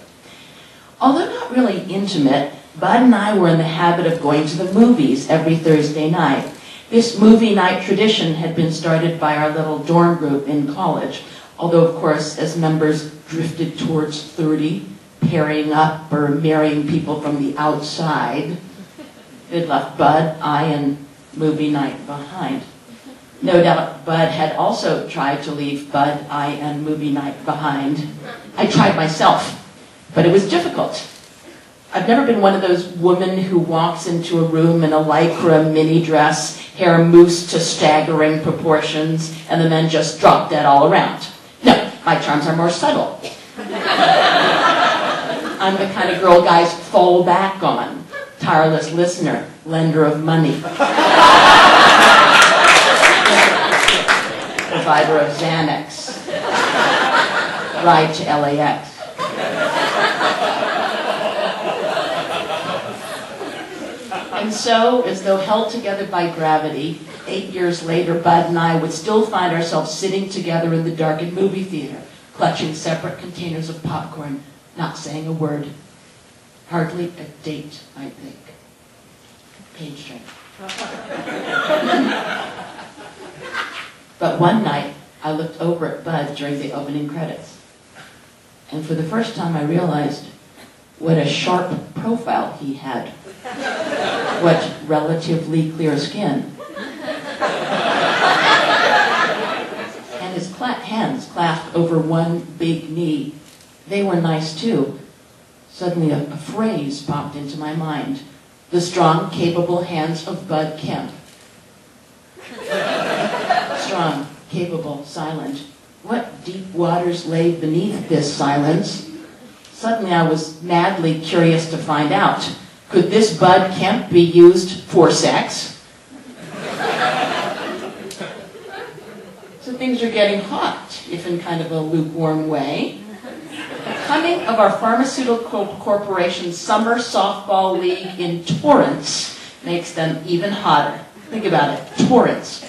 Although not really intimate, Bud and I were in the habit of going to the movies every Thursday night. This movie night tradition had been started by our little dorm group in college, although, of course, as members drifted towards 30, pairing up or marrying people from the outside, it left Bud, I, and movie night behind. No doubt Bud had also tried to leave Bud, I, and movie night behind. I tried myself, but it was difficult. I've never been one of those women who walks into a room in a lycra mini dress, hair mousse to staggering proportions, and the men just drop dead all around. No, my charms are more subtle. I'm the kind of girl guys fall back on tireless listener, lender of money, provider of Xanax, ride to LAX. And so, as though held together by gravity, eight years later, Bud and I would still find ourselves sitting together in the darkened movie theater, clutching separate containers of popcorn, not saying a word. Hardly a date, I think. Page turn. but one night, I looked over at Bud during the opening credits. And for the first time, I realized what a sharp profile he had. what relatively clear skin. and his, fat hands clasped over one big knee. They were nice too. Suddenly a, a phrase popped into my mind. The strong, capable hands of Bud Kemp. strong, capable, silent. What deep waters lay beneath this silence? Suddenly I was madly curious to find out. Could this Bud Kemp be used for sex? so things are getting hot, if in kind of a lukewarm way. The coming of our pharmaceutical corporation's summer softball league in Torrance makes them even hotter. Think about it, Torrance.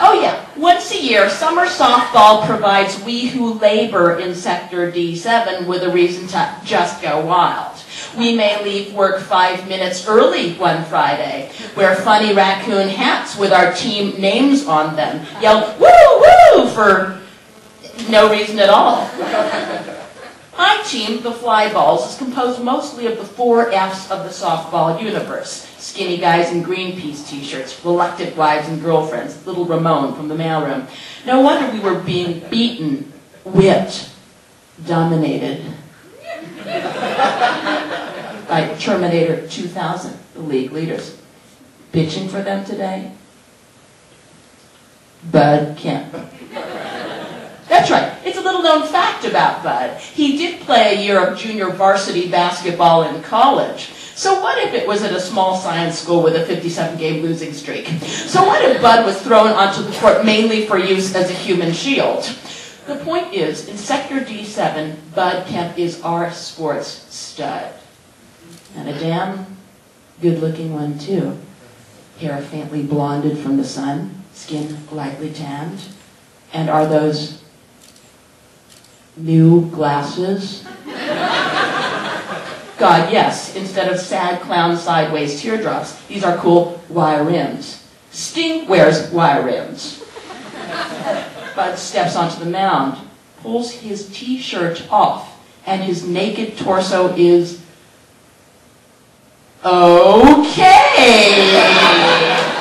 Oh yeah, once a year, summer softball provides we who labor in Sector D7 with a reason to just go wild. We may leave work five minutes early one Friday, wear funny raccoon hats with our team names on them, yell woo woo for no reason at all. My team, the Fly Balls, is composed mostly of the four F's of the softball universe. Skinny guys in Greenpeace t-shirts, reluctant wives and girlfriends, little Ramon from the mailroom. No wonder we were being beaten, whipped, dominated by Terminator 2000, the league leaders. Bitching for them today? Bud Kemp. That's right. It's a little known fact about Bud. He did play a year of junior varsity basketball in college. So what if it was at a small science school with a 57-game losing streak? So what if Bud was thrown onto the court mainly for use as a human shield? The point is, in Sector D7, Bud Kemp is our sports stud. And a damn good-looking one, too. Hair faintly blonded from the sun, skin lightly tanned. And are those new glasses? God, yes, instead of sad clown sideways teardrops, these are cool wire rims. Sting wears wire rims. Bud steps onto the mound, pulls his t-shirt off, and his naked torso is okay.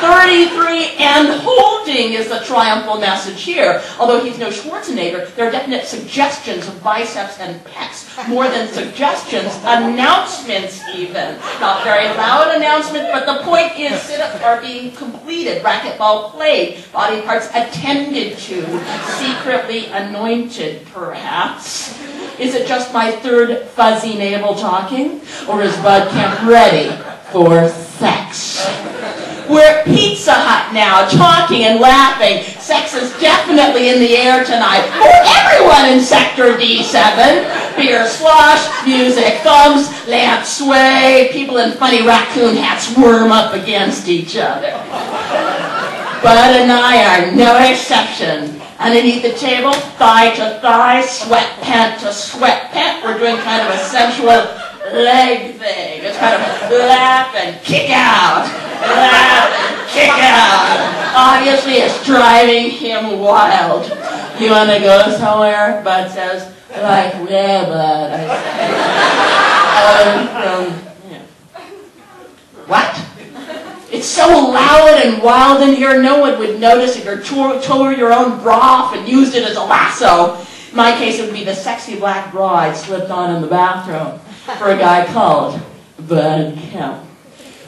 33 and holding is the triumphal message here. Although he's no Schwarzenegger, there are definite suggestions of biceps and pecs. More than suggestions, announcements even. Not very loud announcements, but the point is sit-ups are being completed, racquetball played, body parts attended to, secretly anointed perhaps. Is it just my third fuzzy navel talking? Or is Bud Kemp ready for sex? We're Pizza Hut now, talking and laughing. Sex is definitely in the air tonight. For everyone in Sector D7. Beer slosh, music thumps, lamps sway, people in funny raccoon hats worm up against each other. Bud and I are no exception. Underneath the table, thigh to thigh, sweat pant to sweat pant, we're doing kind of a sensual leg thing. It's kind of laugh and kick out, laugh and kick out. Obviously, it's driving him wild. You want to go somewhere? Bud says, like, yeah, bud. I say, um, um, yeah. What? It's so loud and wild in here, no one would notice if you tore, tore your own bra off and used it as a lasso. In my case, it would be the sexy black bra I'd slipped on in the bathroom for a guy called Bud Kemp.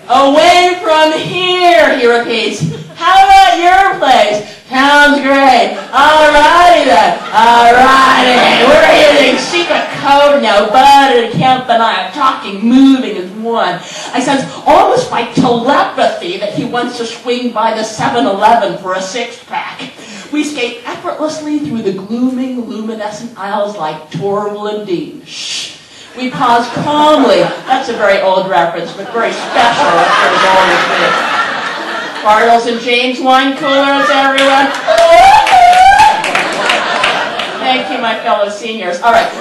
Away from here, he repeats. How about your place? Sounds great. Alrighty then. Alrighty. We're using secret code now. Bud and Kemp and I are talking, moving as one. I sense almost by telepathy that he wants to swing by the 7-Eleven for a six-pack. We skate effortlessly through the glooming, luminescent aisles like Torvill and Dean. Shh. We pause calmly. That's a very old reference, but very special you're going. Bartles and James wine coolers, everyone. Thank you, my fellow seniors. All right.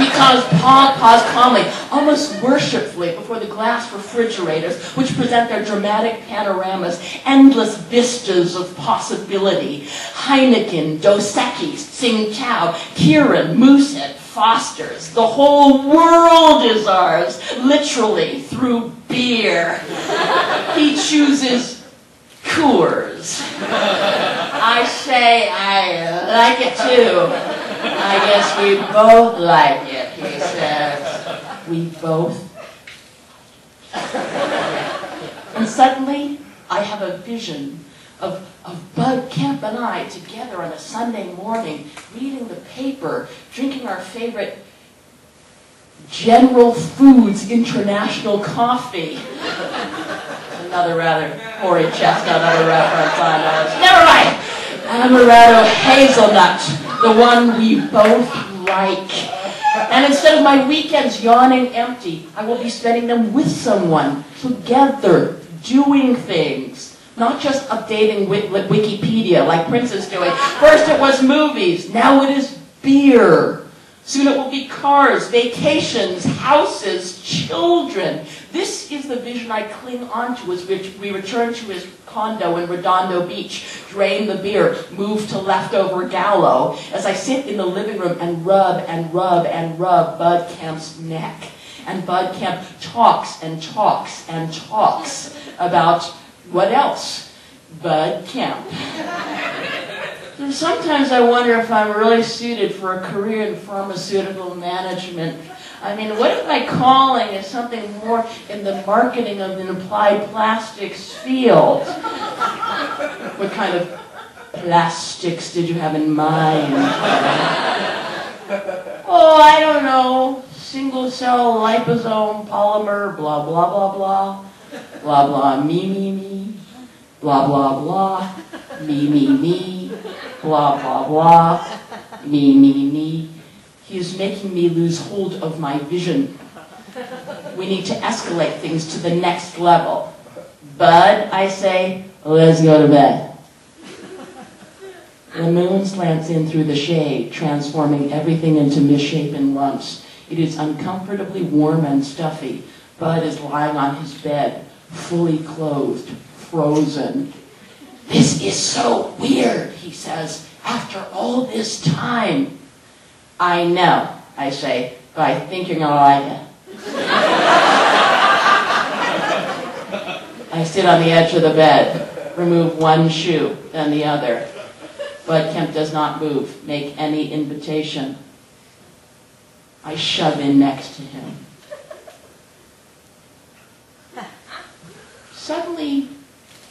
We pause, pause, pause calmly, almost worshipfully before the glass refrigerators, which present their dramatic panoramas, endless vistas of possibility. Heineken, Dos Equis, Tsingtao, Kirin, Moosehead, Foster's. The whole world is ours, literally, through beer. He chooses Coors. I say I like it too. I guess we both like it, he says. We both. And suddenly, I have a vision of, of Bud Kemp and I together on a Sunday morning, reading the paper, drinking our favorite General Foods International coffee. Another rather hoary chestnut, other reference on us. Never mind! Amaretto hazelnut, the one we both like. And instead of my weekends yawning empty, I will be spending them with someone, together, doing things. Not just updating Wik- Wikipedia like Prince is doing. First it was movies, now it is beer. Soon it will be cars, vacations, houses, children. This is the vision I cling onto as we return to his condo in Redondo Beach, drain the beer, move to leftover Gallo, as I sit in the living room and rub and rub and rub Bud Kemp's neck. And Bud Kemp talks and talks and talks about what else? Bud Kemp. And sometimes I wonder if I'm really suited for a career in pharmaceutical management. I mean, what if my calling is something more in the marketing of an applied plastics field? What kind of plastics did you have in mind? Oh, I don't know. Single cell liposome polymer, blah, blah, blah, blah. Blah, blah, me, me, me. Blah, blah, blah. Me, me, me. Blah, blah, blah. Me, me, me. He is making me lose hold of my vision. We need to escalate things to the next level. Bud, I say, let's go to bed. The moon slants in through the shade, transforming everything into misshapen lumps. It is uncomfortably warm and stuffy. Bud is lying on his bed, fully clothed, frozen. This is so weird, he says, after all this time. I know, I say, but I think you're gonna like it. I sit on the edge of the bed, remove one shoe, then the other. Bud Kemp does not move, make any invitation. I shove in next to him. Suddenly,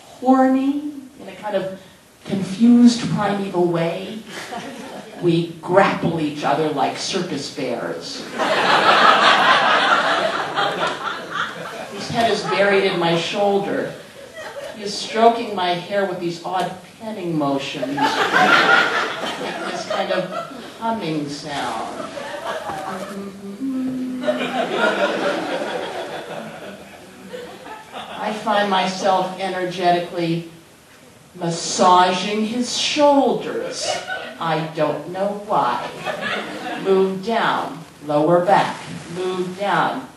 horny, in a kind of confused primeval way, we grapple each other like circus bears. His head is buried in my shoulder. He is stroking my hair with these odd penning motions. this kind of humming sound. I find myself energetically massaging his shoulders. I don't know why. Move down, lower back, move down,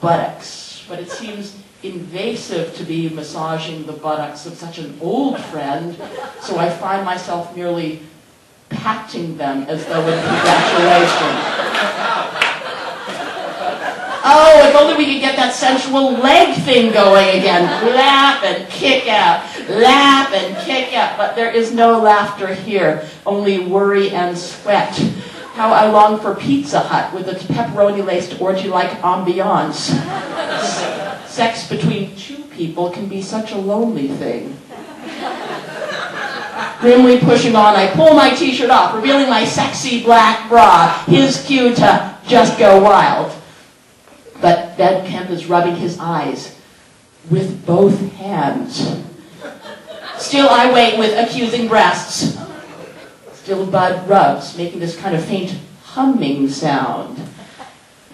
buttocks. But it seems invasive to be massaging the buttocks of such an old friend, so I find myself merely patting them as though in congratulations. Oh, if only we could get that sensual leg thing going again. Lap and kick out, lap and kick out. But there is no laughter here, only worry and sweat. How I long for Pizza Hut with its pepperoni-laced orgy-like ambiance. Sex between two people can be such a lonely thing. Grimly pushing on, I pull my t-shirt off, revealing my sexy black bra. His cue to just go wild. But Bud Kemp is rubbing his eyes with both hands. Still I wait with accusing breasts. Still Bud rubs, making this kind of faint humming sound.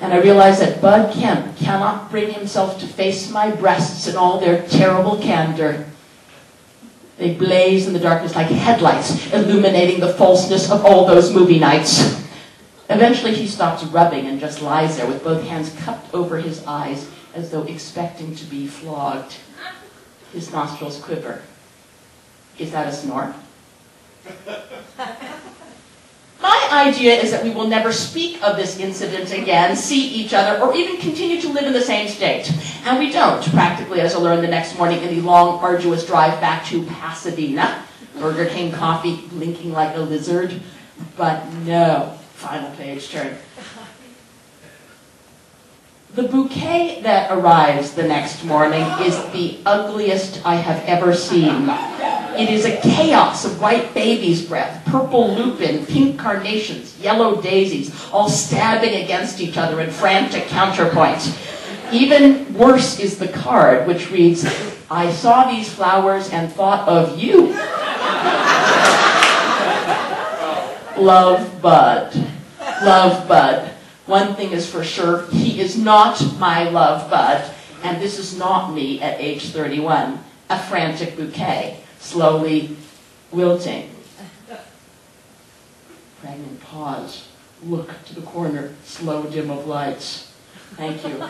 And I realize that Bud Kemp cannot bring himself to face my breasts in all their terrible candor. They blaze in the darkness like headlights, illuminating the falseness of all those movie nights. Eventually he stops rubbing and just lies there with both hands cupped over his eyes as though expecting to be flogged. His nostrils quiver. Is that a snort? My idea is that we will never speak of this incident again, see each other, or even continue to live in the same state. And we don't, practically, as I learned the next morning in the long, arduous drive back to Pasadena. Burger King coffee blinking like a lizard. But no, final page turn. The bouquet that arrives the next morning is the ugliest I have ever seen. It is a chaos of white baby's breath, purple lupin, pink carnations, yellow daisies, all stabbing against each other in frantic counterpoint. Even worse is the card, which reads, I saw these flowers and thought of you. Love Bud. Love Bud. One thing is for sure, he is not my love bud, and this is not me at age 31, a frantic bouquet, slowly wilting. Pregnant pause, look to the corner, slow dim of lights. Thank you.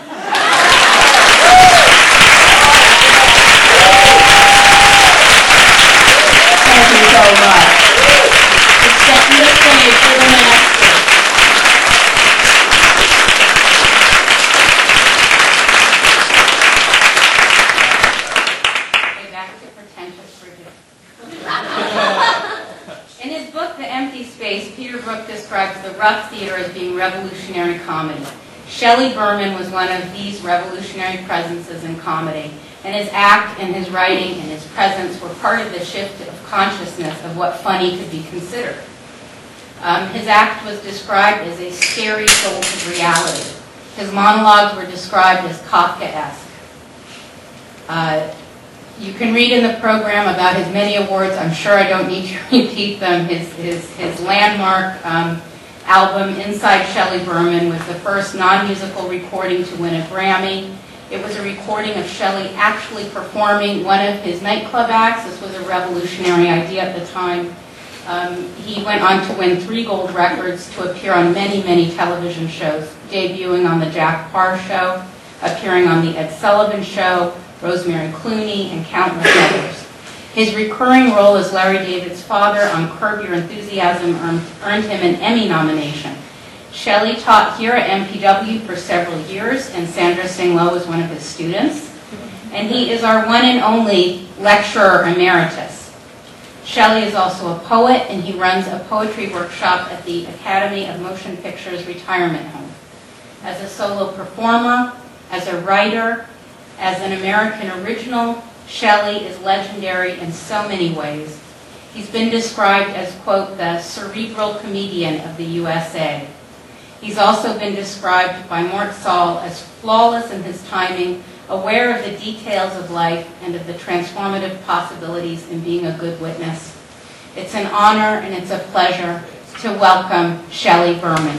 Thank you so much. It's setting the stage for the master. Okay, back to pretentious Brighde. In his book, The Empty Space, Peter Brook describes the rough theater as being revolutionary comedy. Shelley Berman was one of these revolutionary presences in comedy, and his act and his writing and his presence were part of the shift of consciousness of what funny could be considered. Um, his act was described as a scary jolt of reality. His monologues were described as Kafkaesque. Uh, you can read in the program about his many awards. I'm sure I don't need to repeat them. His, his, his landmark um, album, Inside Shelley Berman, was the first non-musical recording to win a Grammy. It was a recording of Shelley actually performing one of his nightclub acts. This was a revolutionary idea at the time. Um, he went on to win three gold records, to appear on many, many television shows, debuting on The Jack Paar Show, appearing on The Ed Sullivan Show, Rosemary Clooney, and countless others. His recurring role as Larry David's father on Curb Your Enthusiasm earned, him an Emmy nomination. Shelley taught here at MPW for several years, and Sandra Tsing Loh was one of his students. And he is our one and only lecturer emeritus. Shelley is also a poet, and he runs a poetry workshop at the Academy of Motion Pictures Retirement Home. As a solo performer, as a writer, as an American original, Shelley is legendary in so many ways. He's been described as, quote, the cerebral comedian of the USA. He's also been described by Mort Sahl as flawless in his timing, aware of the details of life and of the transformative possibilities in being a good witness. It's an honor and it's a pleasure to welcome Shelley Berman.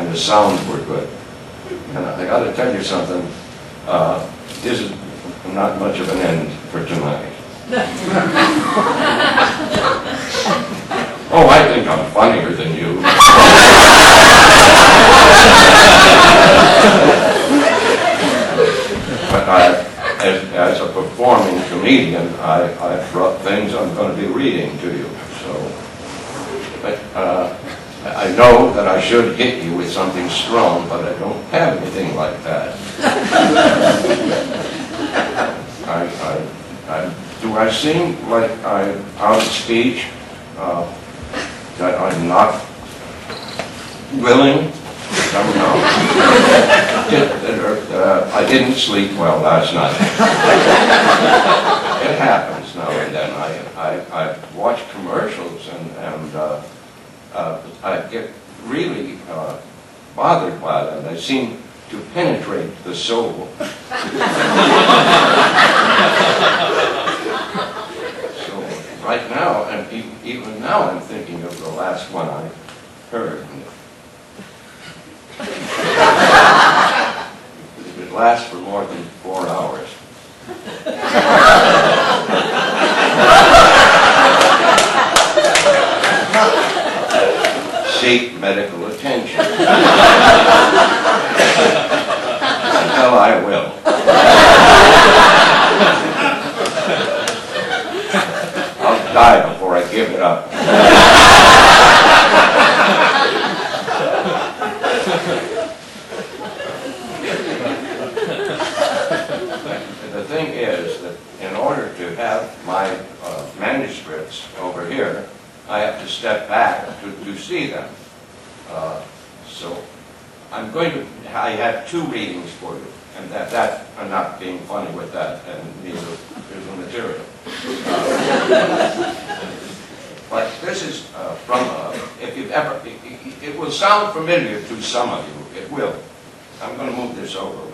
and the sounds were good. And I got to tell you something. Uh, this is not much of an end for tonight. oh, I think I'm funnier than you. but I, as, as, a performing comedian, I, I brought things I'm going to be reading to you. So, but. Uh, I know that I should hit you with something strong, but I don't have anything like that. I, I, I, do I seem like I'm out of speech? Uh, that I'm not willing? Did- uh, I didn't sleep well last night. It happens now and then. I, I, I watch commercials and, and uh, uh, I get really uh, bothered by them. They seem to penetrate the soul. So right now, and even now, I'm thinking of the last one I heard. It lasts for more than four hours. Seek medical attention. Well, I will. I'll die before I give it up. The thing is that in order to have my uh, manuscripts over here, I have to step back to, to see them. Uh, So I'm going to, I have two readings for you, and that, that, I'm not being funny with that, and neither is the material. Uh, But this is uh, from, uh, if you've ever, it- it it will sound familiar to some of you, it will. I'm going to move this over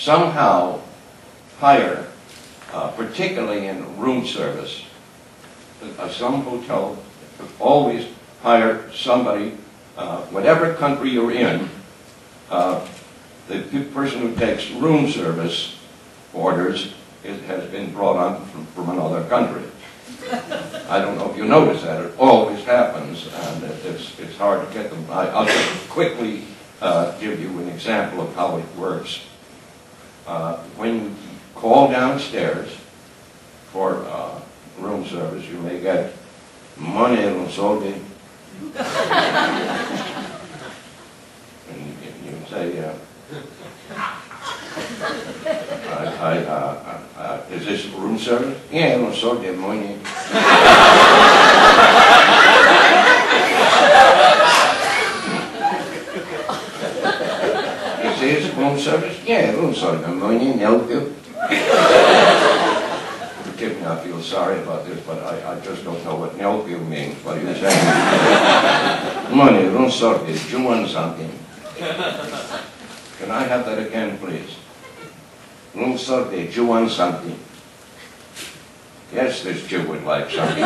somehow hire, uh, particularly in room service, uh, some hotel always hire somebody, uh, whatever country you're in, uh, the person who takes room service orders is, has been brought on from, from another country. I don't know if you notice that, it always happens, and it's, it's hard to get them. I, I'll just quickly uh, give you an example of how it works. Uh, when you call downstairs for uh, room service, you may get money on soldi. And you, you say, uh, I, I, uh, uh, uh, is this room service? Yeah, non so de money. Is this room service? Yeah, room service. Money, help you. Give me I feel sorry about this, but I, I just don't know what Nelvio means. What are you saying? Money, non sorti, you want something. Can I have that again, please? Non sorti, you want something. Yes, this Jew would like something.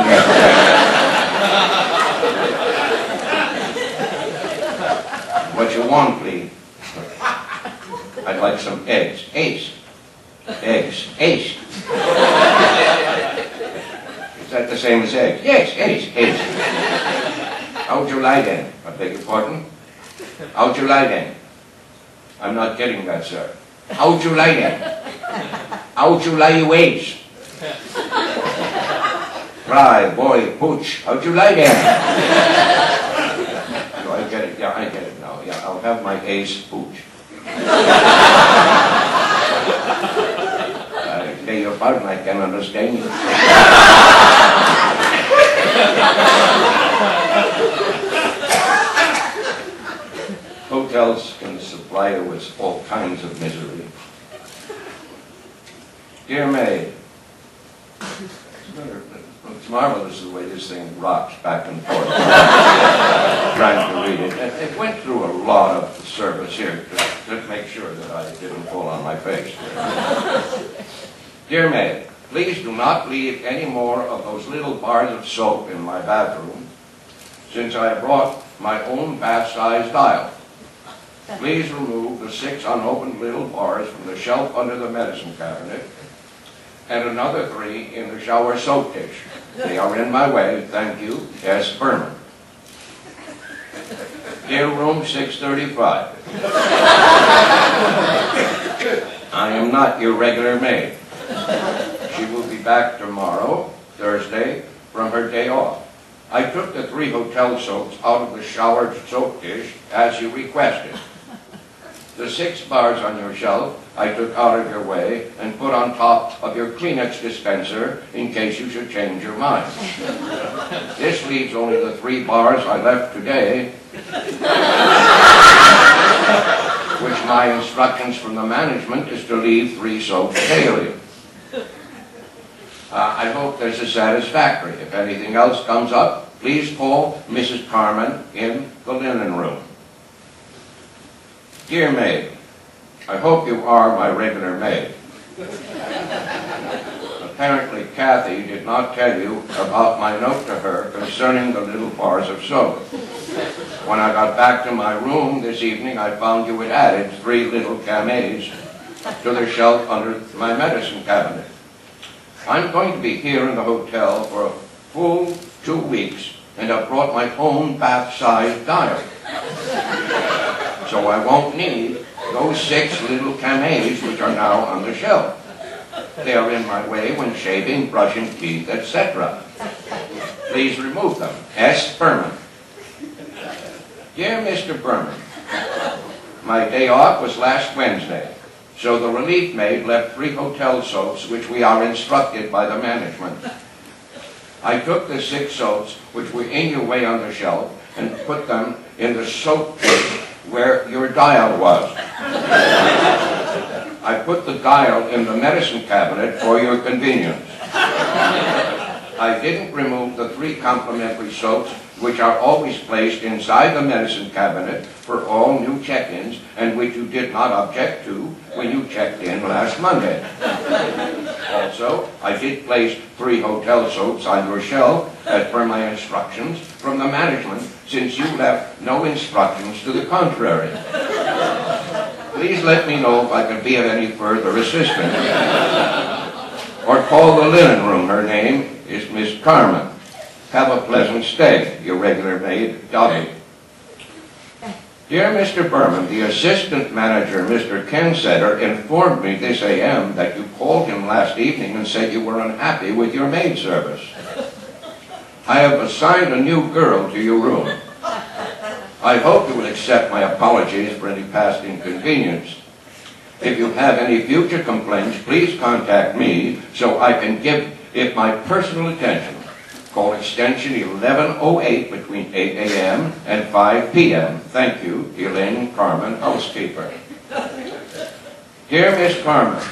What you want, please? I'd like some eggs. Eggs. Eggs. Eggs. Is that the same as eggs? Yes, eggs. Eggs. How'd you lie then? I beg your pardon? How'd you lie then? I'm not getting that, sir. How'd you lie then? How'd you lie your eggs? Fry, boy, pooch. How'd you lie then? I get it. Yeah, I get it now. Yeah, I'll have my ace pooch. I beg your pardon, I can understand you. Hotels can supply you with all kinds of misery. Dear maid, it's marvelous the way this thing rocks back and forth. Trying to read it. It it went through a lot of service here to, to make sure that I didn't fall on my face. Dear maid, please do not leave any more of those little bars of soap in my bathroom, since I brought my own bath-size dial. Please remove the six unopened little bars from the shelf under the medicine cabinet, and another three in the shower soap dish. They are in my way, thank you, S. Berman. Dear room 635. I am not your regular maid. She will be back tomorrow, Thursday, from her day off. I took the three hotel soaps out of the shower soap dish as you requested. The six bars on your shelf I took out of your way and put on top of your Kleenex dispenser in case you should change your mind. This leaves only the three bars I left today, which my instructions from the management is to leave three soaps daily. Uh, I hope this is satisfactory. If anything else comes up, please call Mrs. Carmen in the linen room. Dear maid, I hope you are my regular maid. Apparently Kathy did not tell you about my note to her concerning the little bars of soap. When I got back to my room this evening, I found you had added three little Camays to the shelf under my medicine cabinet. I'm going to be here in the hotel for a full two weeks, and I've brought my own bath-sized dial. So I won't need those six little Camays which are now on the shelf. They are in my way when shaving, brushing teeth, etc. Please remove them. S. Berman. Dear Mr. Berman, my day off was last Wednesday, so the relief maid left three hotel soaps which we are instructed by the management. I took the six soaps which were in your way on the shelf and put them in the soap where your dial was. I put the dial in the medicine cabinet for your convenience. I didn't remove the three complimentary soaps which are always placed inside the medicine cabinet for all new check-ins and which you did not object to when you checked in last Monday. Also, I did place three hotel soaps on your shelf as per my instructions from the management since you left no instructions to the contrary. Please let me know if I can be of any further assistance. Or call the linen room. Her name is Miss Carmen. Have a pleasant stay, your regular maid, Dottie. Dear Mr. Berman, the assistant manager, Mr. Kensetter, informed me this AM that you called him last evening and said you were unhappy with your maid service. I have assigned a new girl to your room. I hope you will accept my apologies for any past inconvenience. If you have any future complaints, please contact me so I can give it my personal attention. Call extension 1108 between 8 a.m. and 5 p.m. Thank you, Elaine Carmen, housekeeper. Dear Miss Carmen,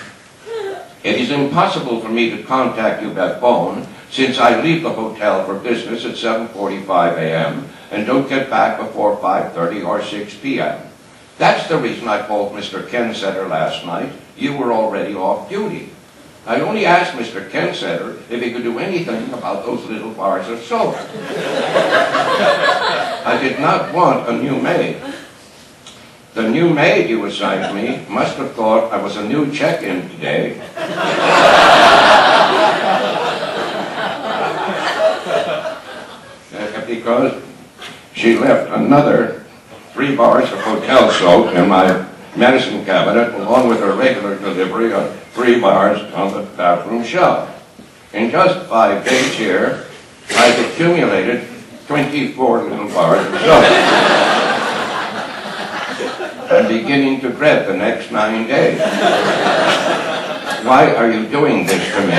It is impossible for me to contact you by phone since I leave the hotel for business at 7.45 a.m. and don't get back before 5.30 or 6 p.m. That's the reason I called Mr. Kensetter last night. You were already off duty. I only asked Mr. Kensetter if he could do anything about those little bars of soap. I did not want a new maid. The new maid you assigned me must have thought I was a new check-in today. Uh, because she left another three bars of hotel soap in my medicine cabinet along with a regular delivery of three bars on the bathroom shelf. In just five days here, I've accumulated 24 little bars of soap. I'm beginning to dread the next nine days. Why are you doing this to me?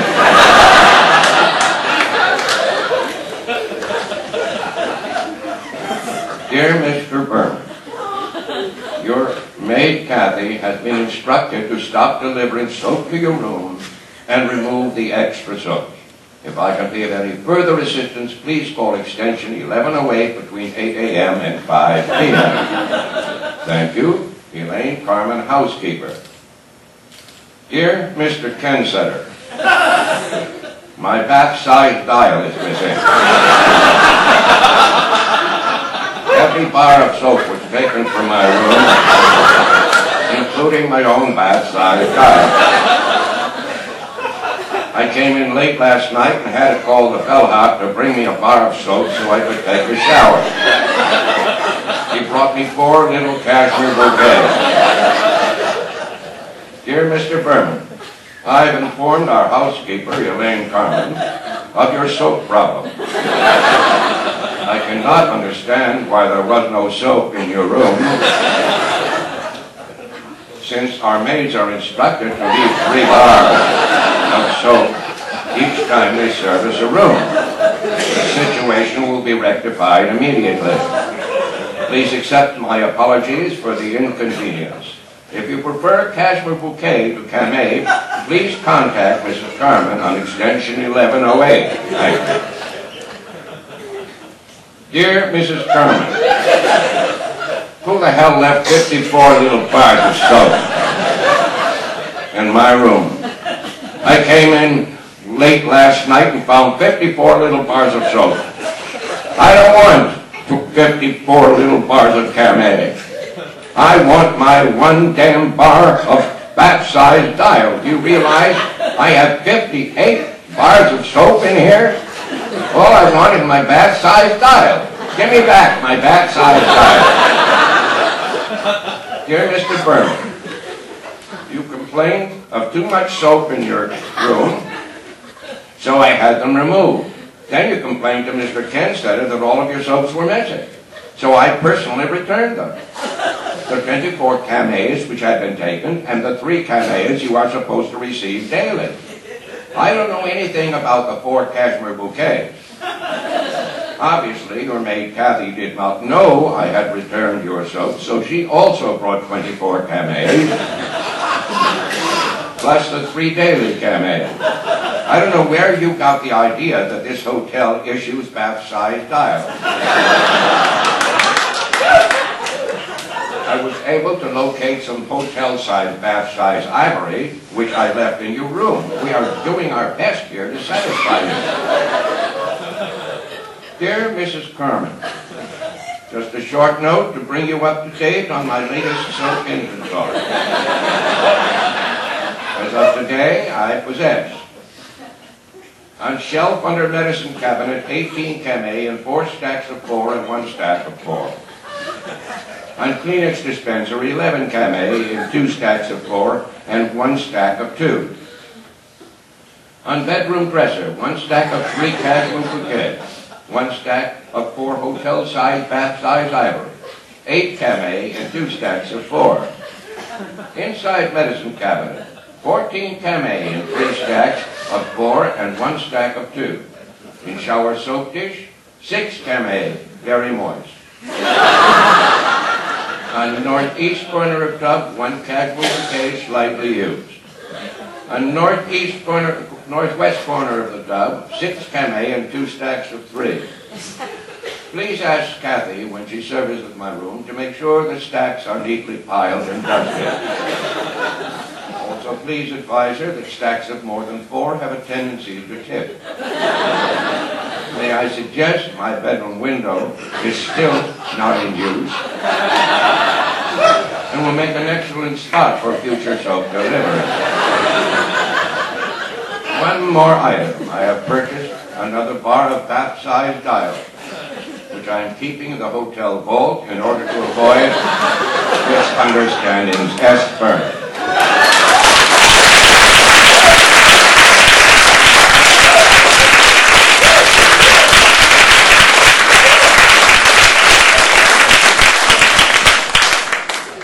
Dear Mr. Your maid Kathy has been instructed to stop delivering soap to your room and remove the extra soap. If I can be of any further assistance, please call extension 1108 between 8 a.m. and 5 p.m. Thank you, Elaine Carmen, housekeeper. Dear Mr. Kensetter, my backside dial is missing. Every bar of soap was taken from my room, including my own backside dial. I came in late last night and had to call the bellhop to bring me a bar of soap so I could take a shower. He brought me four little cashmere bouquets. Dear Mr. Berman, I've informed our housekeeper, Elaine Carmen, of your soap problem. I cannot understand why there was no soap in your room, since our maids are instructed to leave three bars of soap each time they service a room. The situation will be rectified immediately. Please accept my apologies for the inconvenience. If you prefer cashmere bouquet to Camay, please contact Mrs. Carmen on extension 1108. Thank you. Dear Mrs. Carmen, who the hell left 54 little bars of soap in my room? I came in late last night and found 54 little bars of soap. I don't want 54 little bars of Camay. I want my one damn bar of bat-sized dial. Do you realize I have 58 bars of soap in here? All I want is my bat-sized dial. Give me back my bat-sized dial. Dear Mr. Berman, you complained of too much soap in your room, so I had them removed. Then you complained to Mr. Kensetter that all of your soaps were missing. So I personally returned them. The 24 Camays which had been taken, and the three Camays you are supposed to receive daily. I don't know anything about the four cashmere bouquets. Obviously, your maid Kathy did not know I had returned your soap, so she also brought 24 Camays, plus the three daily Camays. I don't know where you got the idea that this hotel issues bath-sized dials. I was able to locate some hotel-sized bath-sized ivory, which I left in your room. We are doing our best here to satisfy you. Dear Mrs. Carmen, just a short note to bring you up to date on my latest soap inventory. As of today, I possess on shelf under medicine cabinet, 18 Camay and four stacks of four and one stack of four. On Kleenex dispenser, 11 Camay in two stacks of four and one stack of two. On bedroom dresser, one stack of three cashmere bouquets, one stack of four hotel-sized bath-sized ivory, eight Camay and two stacks of four. Inside medicine cabinet, 14 Camay and three stacks of four and one stack of two. In shower soap dish, six Camay, very moist. On the northeast corner of tub, one cashmere bouquet slightly used. On northeast corner, northwest corner of the tub, six Camay and two stacks of three. Please ask Kathy, when she services my room, to make sure the stacks are neatly piled and dusted. Also, please advise her that stacks of more than four have a tendency to tip. May I suggest my bedroom window is still not in use and will make an excellent spot for future soap delivery. One more item. I have purchased another bar of bath-sized dial, which I am keeping in the hotel vault in order to avoid misunderstandings. S.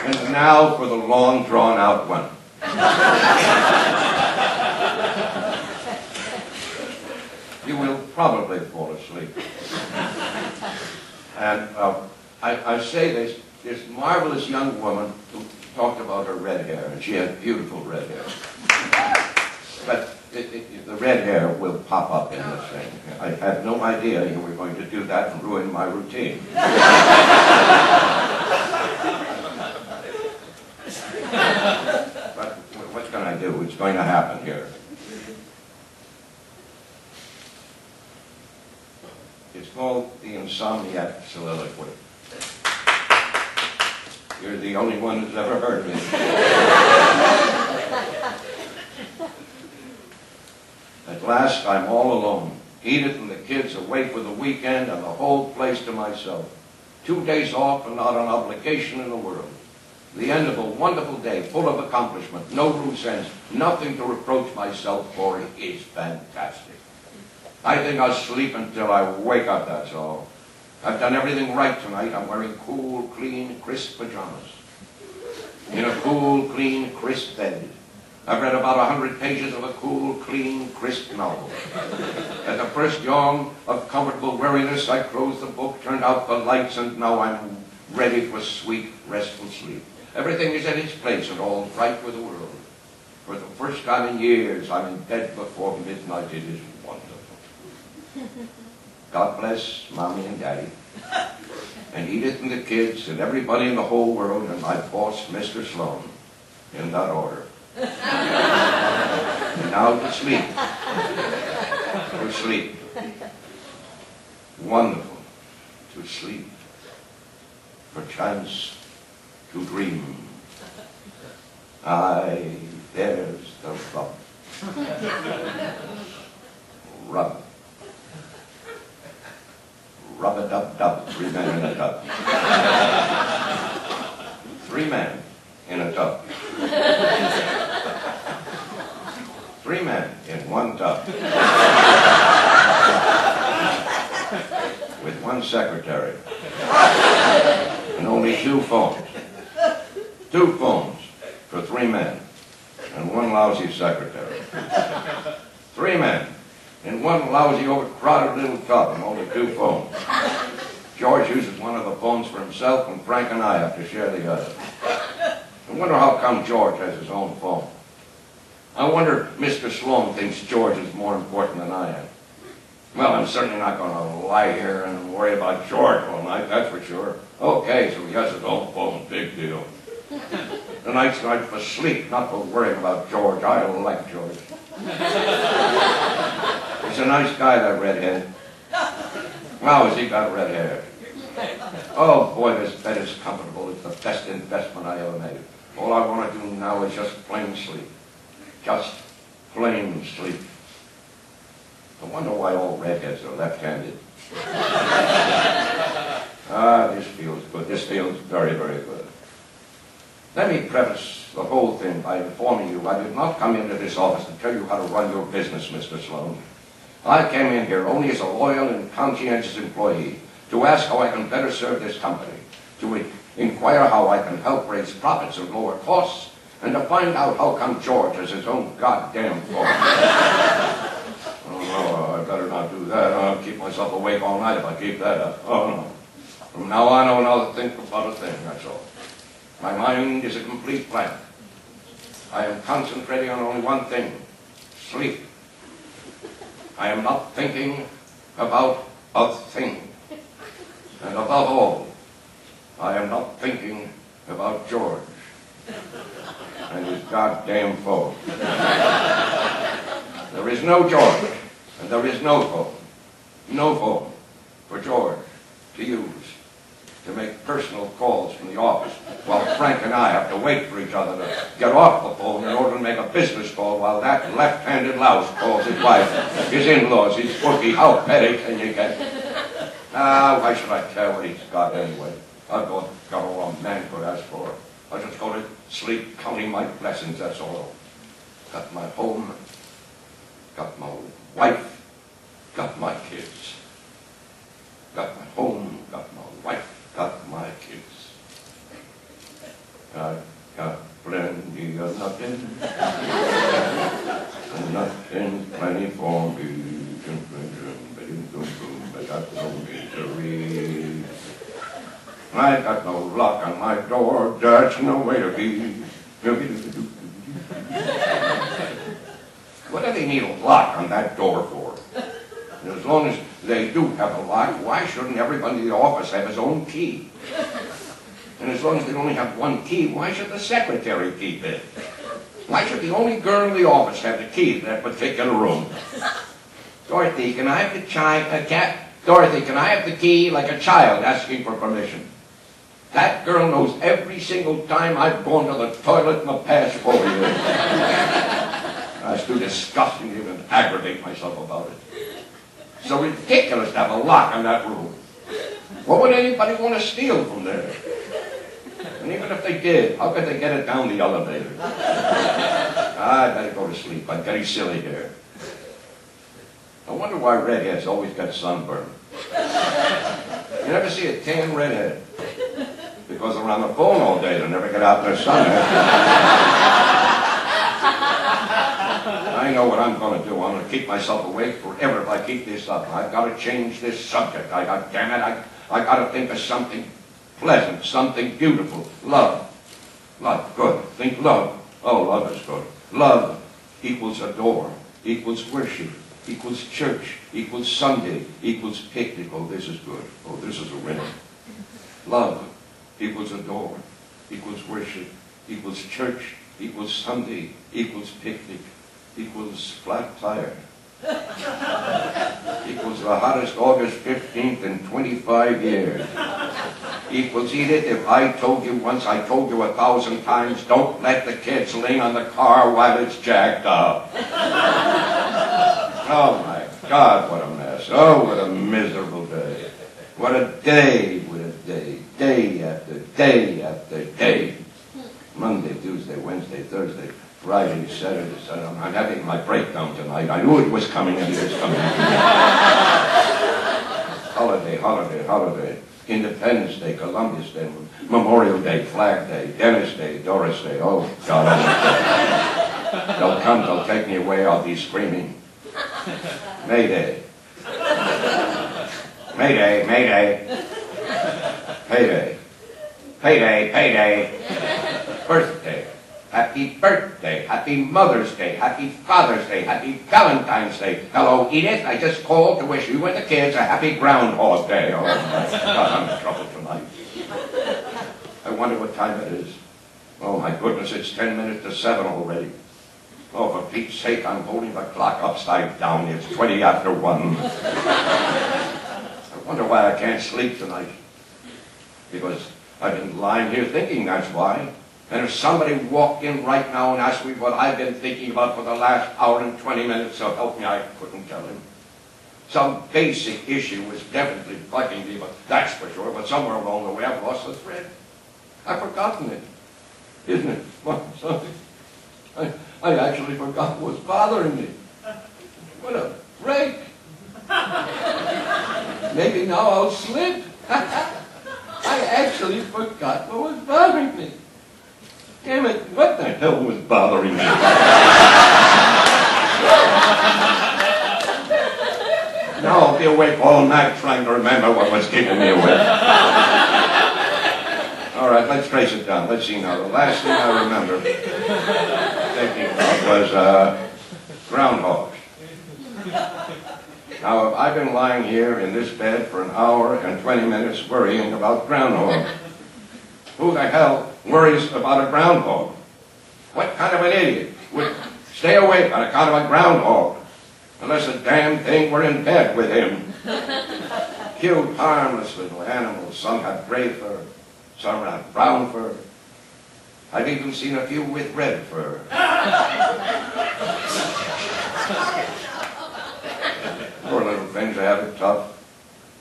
And now for the long drawn-out one. you will probably fall asleep. And uh, I, I say this, this marvelous young woman who talked about her red hair, and she had beautiful red hair. But it, it, the red hair will pop up in this thing. I had no idea you were going to do that and ruin my routine. but what can I do? It's going to happen here. It's called the Insomniac Soliloquy. You're the only one who's ever heard me. At last, I'm all alone. Edith and the kids away for the weekend and the whole place to myself. Two days off and not an obligation in the world. The end of a wonderful day, full of accomplishment, no loose ends, nothing to reproach myself for. It is fantastic. I think I'll sleep until I wake up, that's all. I've done everything right tonight. I'm wearing cool, clean, crisp pajamas. In a cool, clean, crisp bed. I've read about a hundred pages of a cool, clean, crisp novel. At the first yawn of comfortable weariness, I closed the book, turned out the lights, and now I'm ready for sweet, restful sleep. Everything is at its place and all right with the world. For the first time in years, I'm in bed before midnight. It is. God bless Mommy and Daddy, and Edith and the kids, and everybody in the whole world, and my boss, Mr. Sloan, in that order. and now to sleep. To sleep. Wonderful. To sleep. Perchance to dream. Aye, there's the rub. Rub. Rub-a-dub-dub, three men in a tub. Three men in a tub. Three men in one tub. With one secretary. And only two phones. Two phones for three men. And one lousy secretary. Three men in one lousy, overcrowded little and only two phones. George uses one of the phones for himself, and Frank and I have to share the other. I wonder how come George has his own phone. I wonder if Mr. Sloan thinks George is more important than I am. Well, I'm certainly not going to lie here and worry about George all night, that's for sure. Okay, so he has his own phone, big deal. Tonight's night for sleep, not for worrying about George. I like George. He's a nice guy, that redhead. Wow, has he got red hair? Oh boy, this bed is comfortable. It's the best investment I ever made. All I want to do now is just plain sleep. Just plain sleep. I wonder why all redheads are left-handed. ah, this feels good. This feels very, very good. Let me preface the whole thing by informing you I did not come into this office to tell you how to run your business, Mr. Sloan. I came in here only as a loyal and conscientious employee to ask how I can better serve this company, to inquire how I can help raise profits and lower costs, and to find out how come George has his own goddamn phone. oh, no, I better not do that. I'll keep myself awake all night if I keep that up. Oh, no. From now on, I will not think about a thing, that's all. My mind is a complete blank. I am concentrating on only one thing, sleep. I am not thinking about a thing. And above all, I am not thinking about George and his goddamn phone. There is no George, and there is no phone. No phone for George to use to make personal calls from the office, while Frank and I have to wait for each other to get off the phone in order to make a business call while that left-handed louse calls his wife, his in-laws, his bookie. How petty can you get? Ah, why should I care what he's got anyway? I've got, got all a man could ask for. I just go to sleep counting my blessings, that's all. Got my home, got my wife, got my kids. Got my home, got my got my kids. I got plenty of nothing. and nothing's plenty for me. I got no misery. I got no lock on my door, that's no way to be. What do they need a lock on that door for? And as long as they do have a lock, why shouldn't everybody in the office have his own key? And as long as they only have one key, why should the secretary keep it? Why should the only girl in the office have the key to that particular room? Dorothy, can I have the chi- uh, cat? Dorothy, can I have the key like a child asking for permission? That girl knows every single time I've gone to the toilet in the past four years. I was too disgusting to even aggravate myself about it. So ridiculous to have a lock on that room. What would anybody want to steal from there? And even if they did, how could they get it down the elevator? Ah, I better go to sleep. I'm getting silly here. I wonder why redheads always got sunburn. You never see a tan redhead. Because they're on the phone all day. They never get out in the sun. I know what I'm going to do. I'm going to keep myself awake forever if I keep this up. I've got to change this subject. I got, damn it, I, I got to think of something pleasant, something beautiful. Love. Love, good. Think love. Oh, love is good. Love equals adore, equals worship, equals church, equals Sunday, equals picnic. Oh, this is good. Oh, this is a winner. Love equals adore, equals worship, equals church, equals Sunday, equals picnic, equals flat tire. equals the hottest August 15th in 25 years. Equals Edith, if I told you once, I told you a thousand times, don't let the kids lean on the car while it's jacked up. oh my God, what a mess. Oh, what a miserable day. What a day, what a day. Day after day after day. Monday, Tuesday, Wednesday, Thursday, Friday, Saturday, Sunday. I'm having my breakdown tonight. I knew it was coming and it was coming. holiday, holiday, holiday. Independence Day, Columbus Day, Memorial Day, Flag Day, Dennis Day, Doris Day. Oh, God. They'll come, they'll take me away, I'll be screaming. Mayday. Mayday, Mayday. Payday. Payday, payday. Birthday. Happy birthday. Happy Mother's Day. Happy Father's Day. Happy Valentine's Day. Hello, Edith. I just called to wish you and the kids a happy Groundhog Day. Oh, I'm in trouble tonight. I wonder what time it is. Oh, my goodness, it's ten minutes to seven already. Oh, for Pete's sake, I'm holding the clock upside down. It's 20 after one. I wonder why I can't sleep tonight. Because I've been lying here thinking, that's why. And if somebody walked in right now and asked me what I've been thinking about for the last hour and 20 minutes, so help me, I couldn't tell him. Some basic issue was definitely bugging me, but that's for sure. But somewhere along the way, I've lost the thread. I've forgotten it. Isn't it? Well, something. I, actually forgot what's bothering me. What a break. Maybe now I'll slip. I actually forgot what was bothering me. Damn it, what the hell was bothering me? now I'll be awake all night trying to remember what was keeping me awake. All right, let's trace it down. Let's see now. The last thing I remember thinking was uh, groundhogs. Now, I've been lying here in this bed for an hour and 20 minutes worrying about groundhogs. Who the hell worries about a groundhog? What kind of an idiot would stay awake on account of a groundhog? Unless the damn thing were in bed with him. Cute, harmless little animals. Some have gray fur, some have brown fur. I've even seen a few with red fur. Poor little things, they have it tough.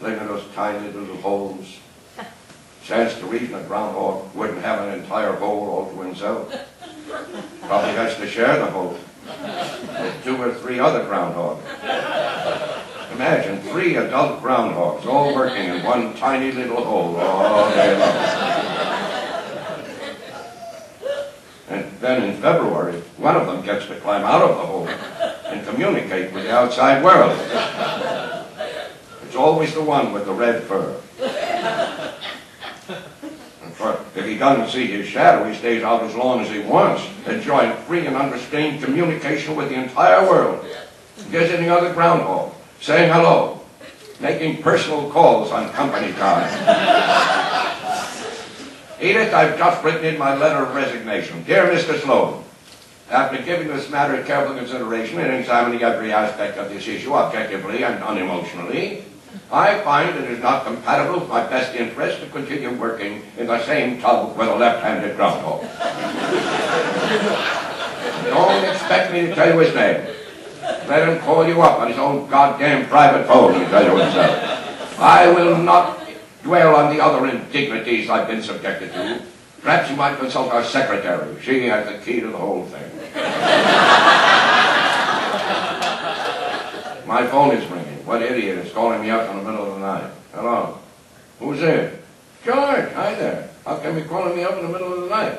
Living in those tiny little holes. Stands to reason a groundhog wouldn't have an entire hole all to himself. Probably has to share the hole with two or three other groundhogs. Imagine three adult groundhogs all working in one tiny little hole all day long. And then in February, one of them gets to climb out of the hole and communicate with the outside world. It's always the one with the red fur. Of course, if he doesn't see his shadow, he stays out as long as he wants, enjoying free and unrestrained communication with the entire world. Visiting other groundhogs, saying hello, making personal calls on company time. Edith, I've just written in my letter of resignation. Dear Mr. Sloan, after giving this matter careful consideration and examining every aspect of this issue objectively and unemotionally, I find it is not compatible with my best interest to continue working in the same tub with a left-handed groundhog. Don't expect me to tell you his name. Let him call you up on his own goddamn private phone and tell you himself. I will not dwell on the other indignities I've been subjected to. Perhaps you might consult our secretary. She has the key to the whole thing. My phone is ringing. What idiot is calling me up in the middle of the night? Hello? Who's there? George, hi there. How come you're calling me up in the middle of the night?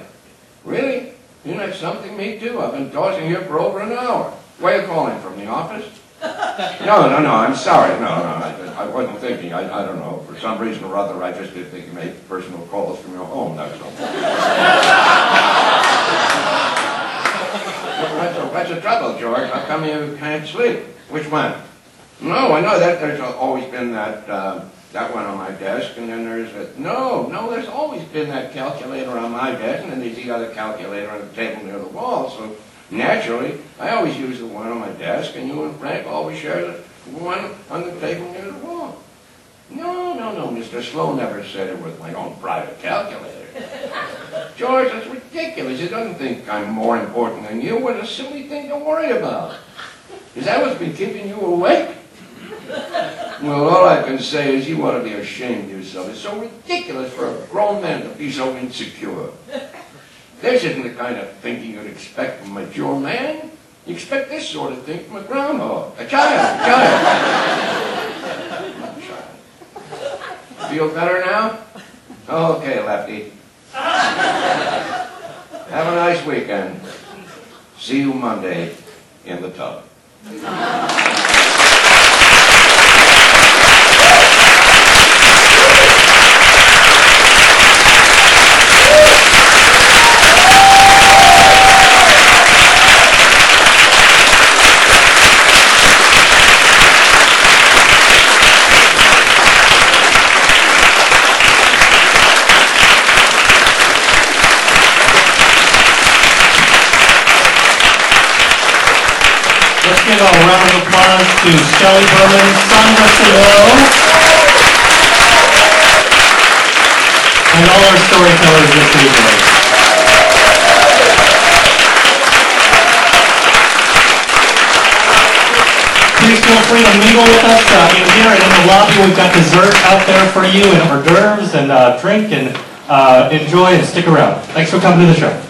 Really? You know something? Me too. I've been tossing here for over an hour. Where are you calling from? The office? No, no, no. I'm sorry. No, no. I, I wasn't thinking. I, I don't know. For some reason or other, I just didn't think you made personal calls from your home. That's all. What's the trouble, George? How come you can't sleep? Which one? No, I know that there's always been that uh, that one on my desk, and then there's a, no, no, there's always been that calculator on my desk, and then there's the other calculator on the table near the wall. So naturally, I always use the one on my desk, and you and Frank always share the one on the table near the wall. No, no, no, Mr. Sloan never said it was my own private calculator. George, that's ridiculous. He doesn't think I'm more important than you. What a silly thing to worry about. Is that what's been keeping you awake? Well, all I can say is you ought to be ashamed of yourself. It's so ridiculous for a grown man to be so insecure. This isn't the kind of thinking you'd expect from a mature man. You expect this sort of thing from a groundhog, a child, a child. Child. Feel better now? Okay, Lefty. Have a nice weekend. See you Monday in the tub. Give a round of applause to Shelley Berman, Sandra Seville, and all our storytellers this evening. Please feel free to mingle with us uh, in here and in the lobby. We've got dessert out there for you and hors d'oeuvres and uh, drink and uh, enjoy and stick around. Thanks for coming to the show.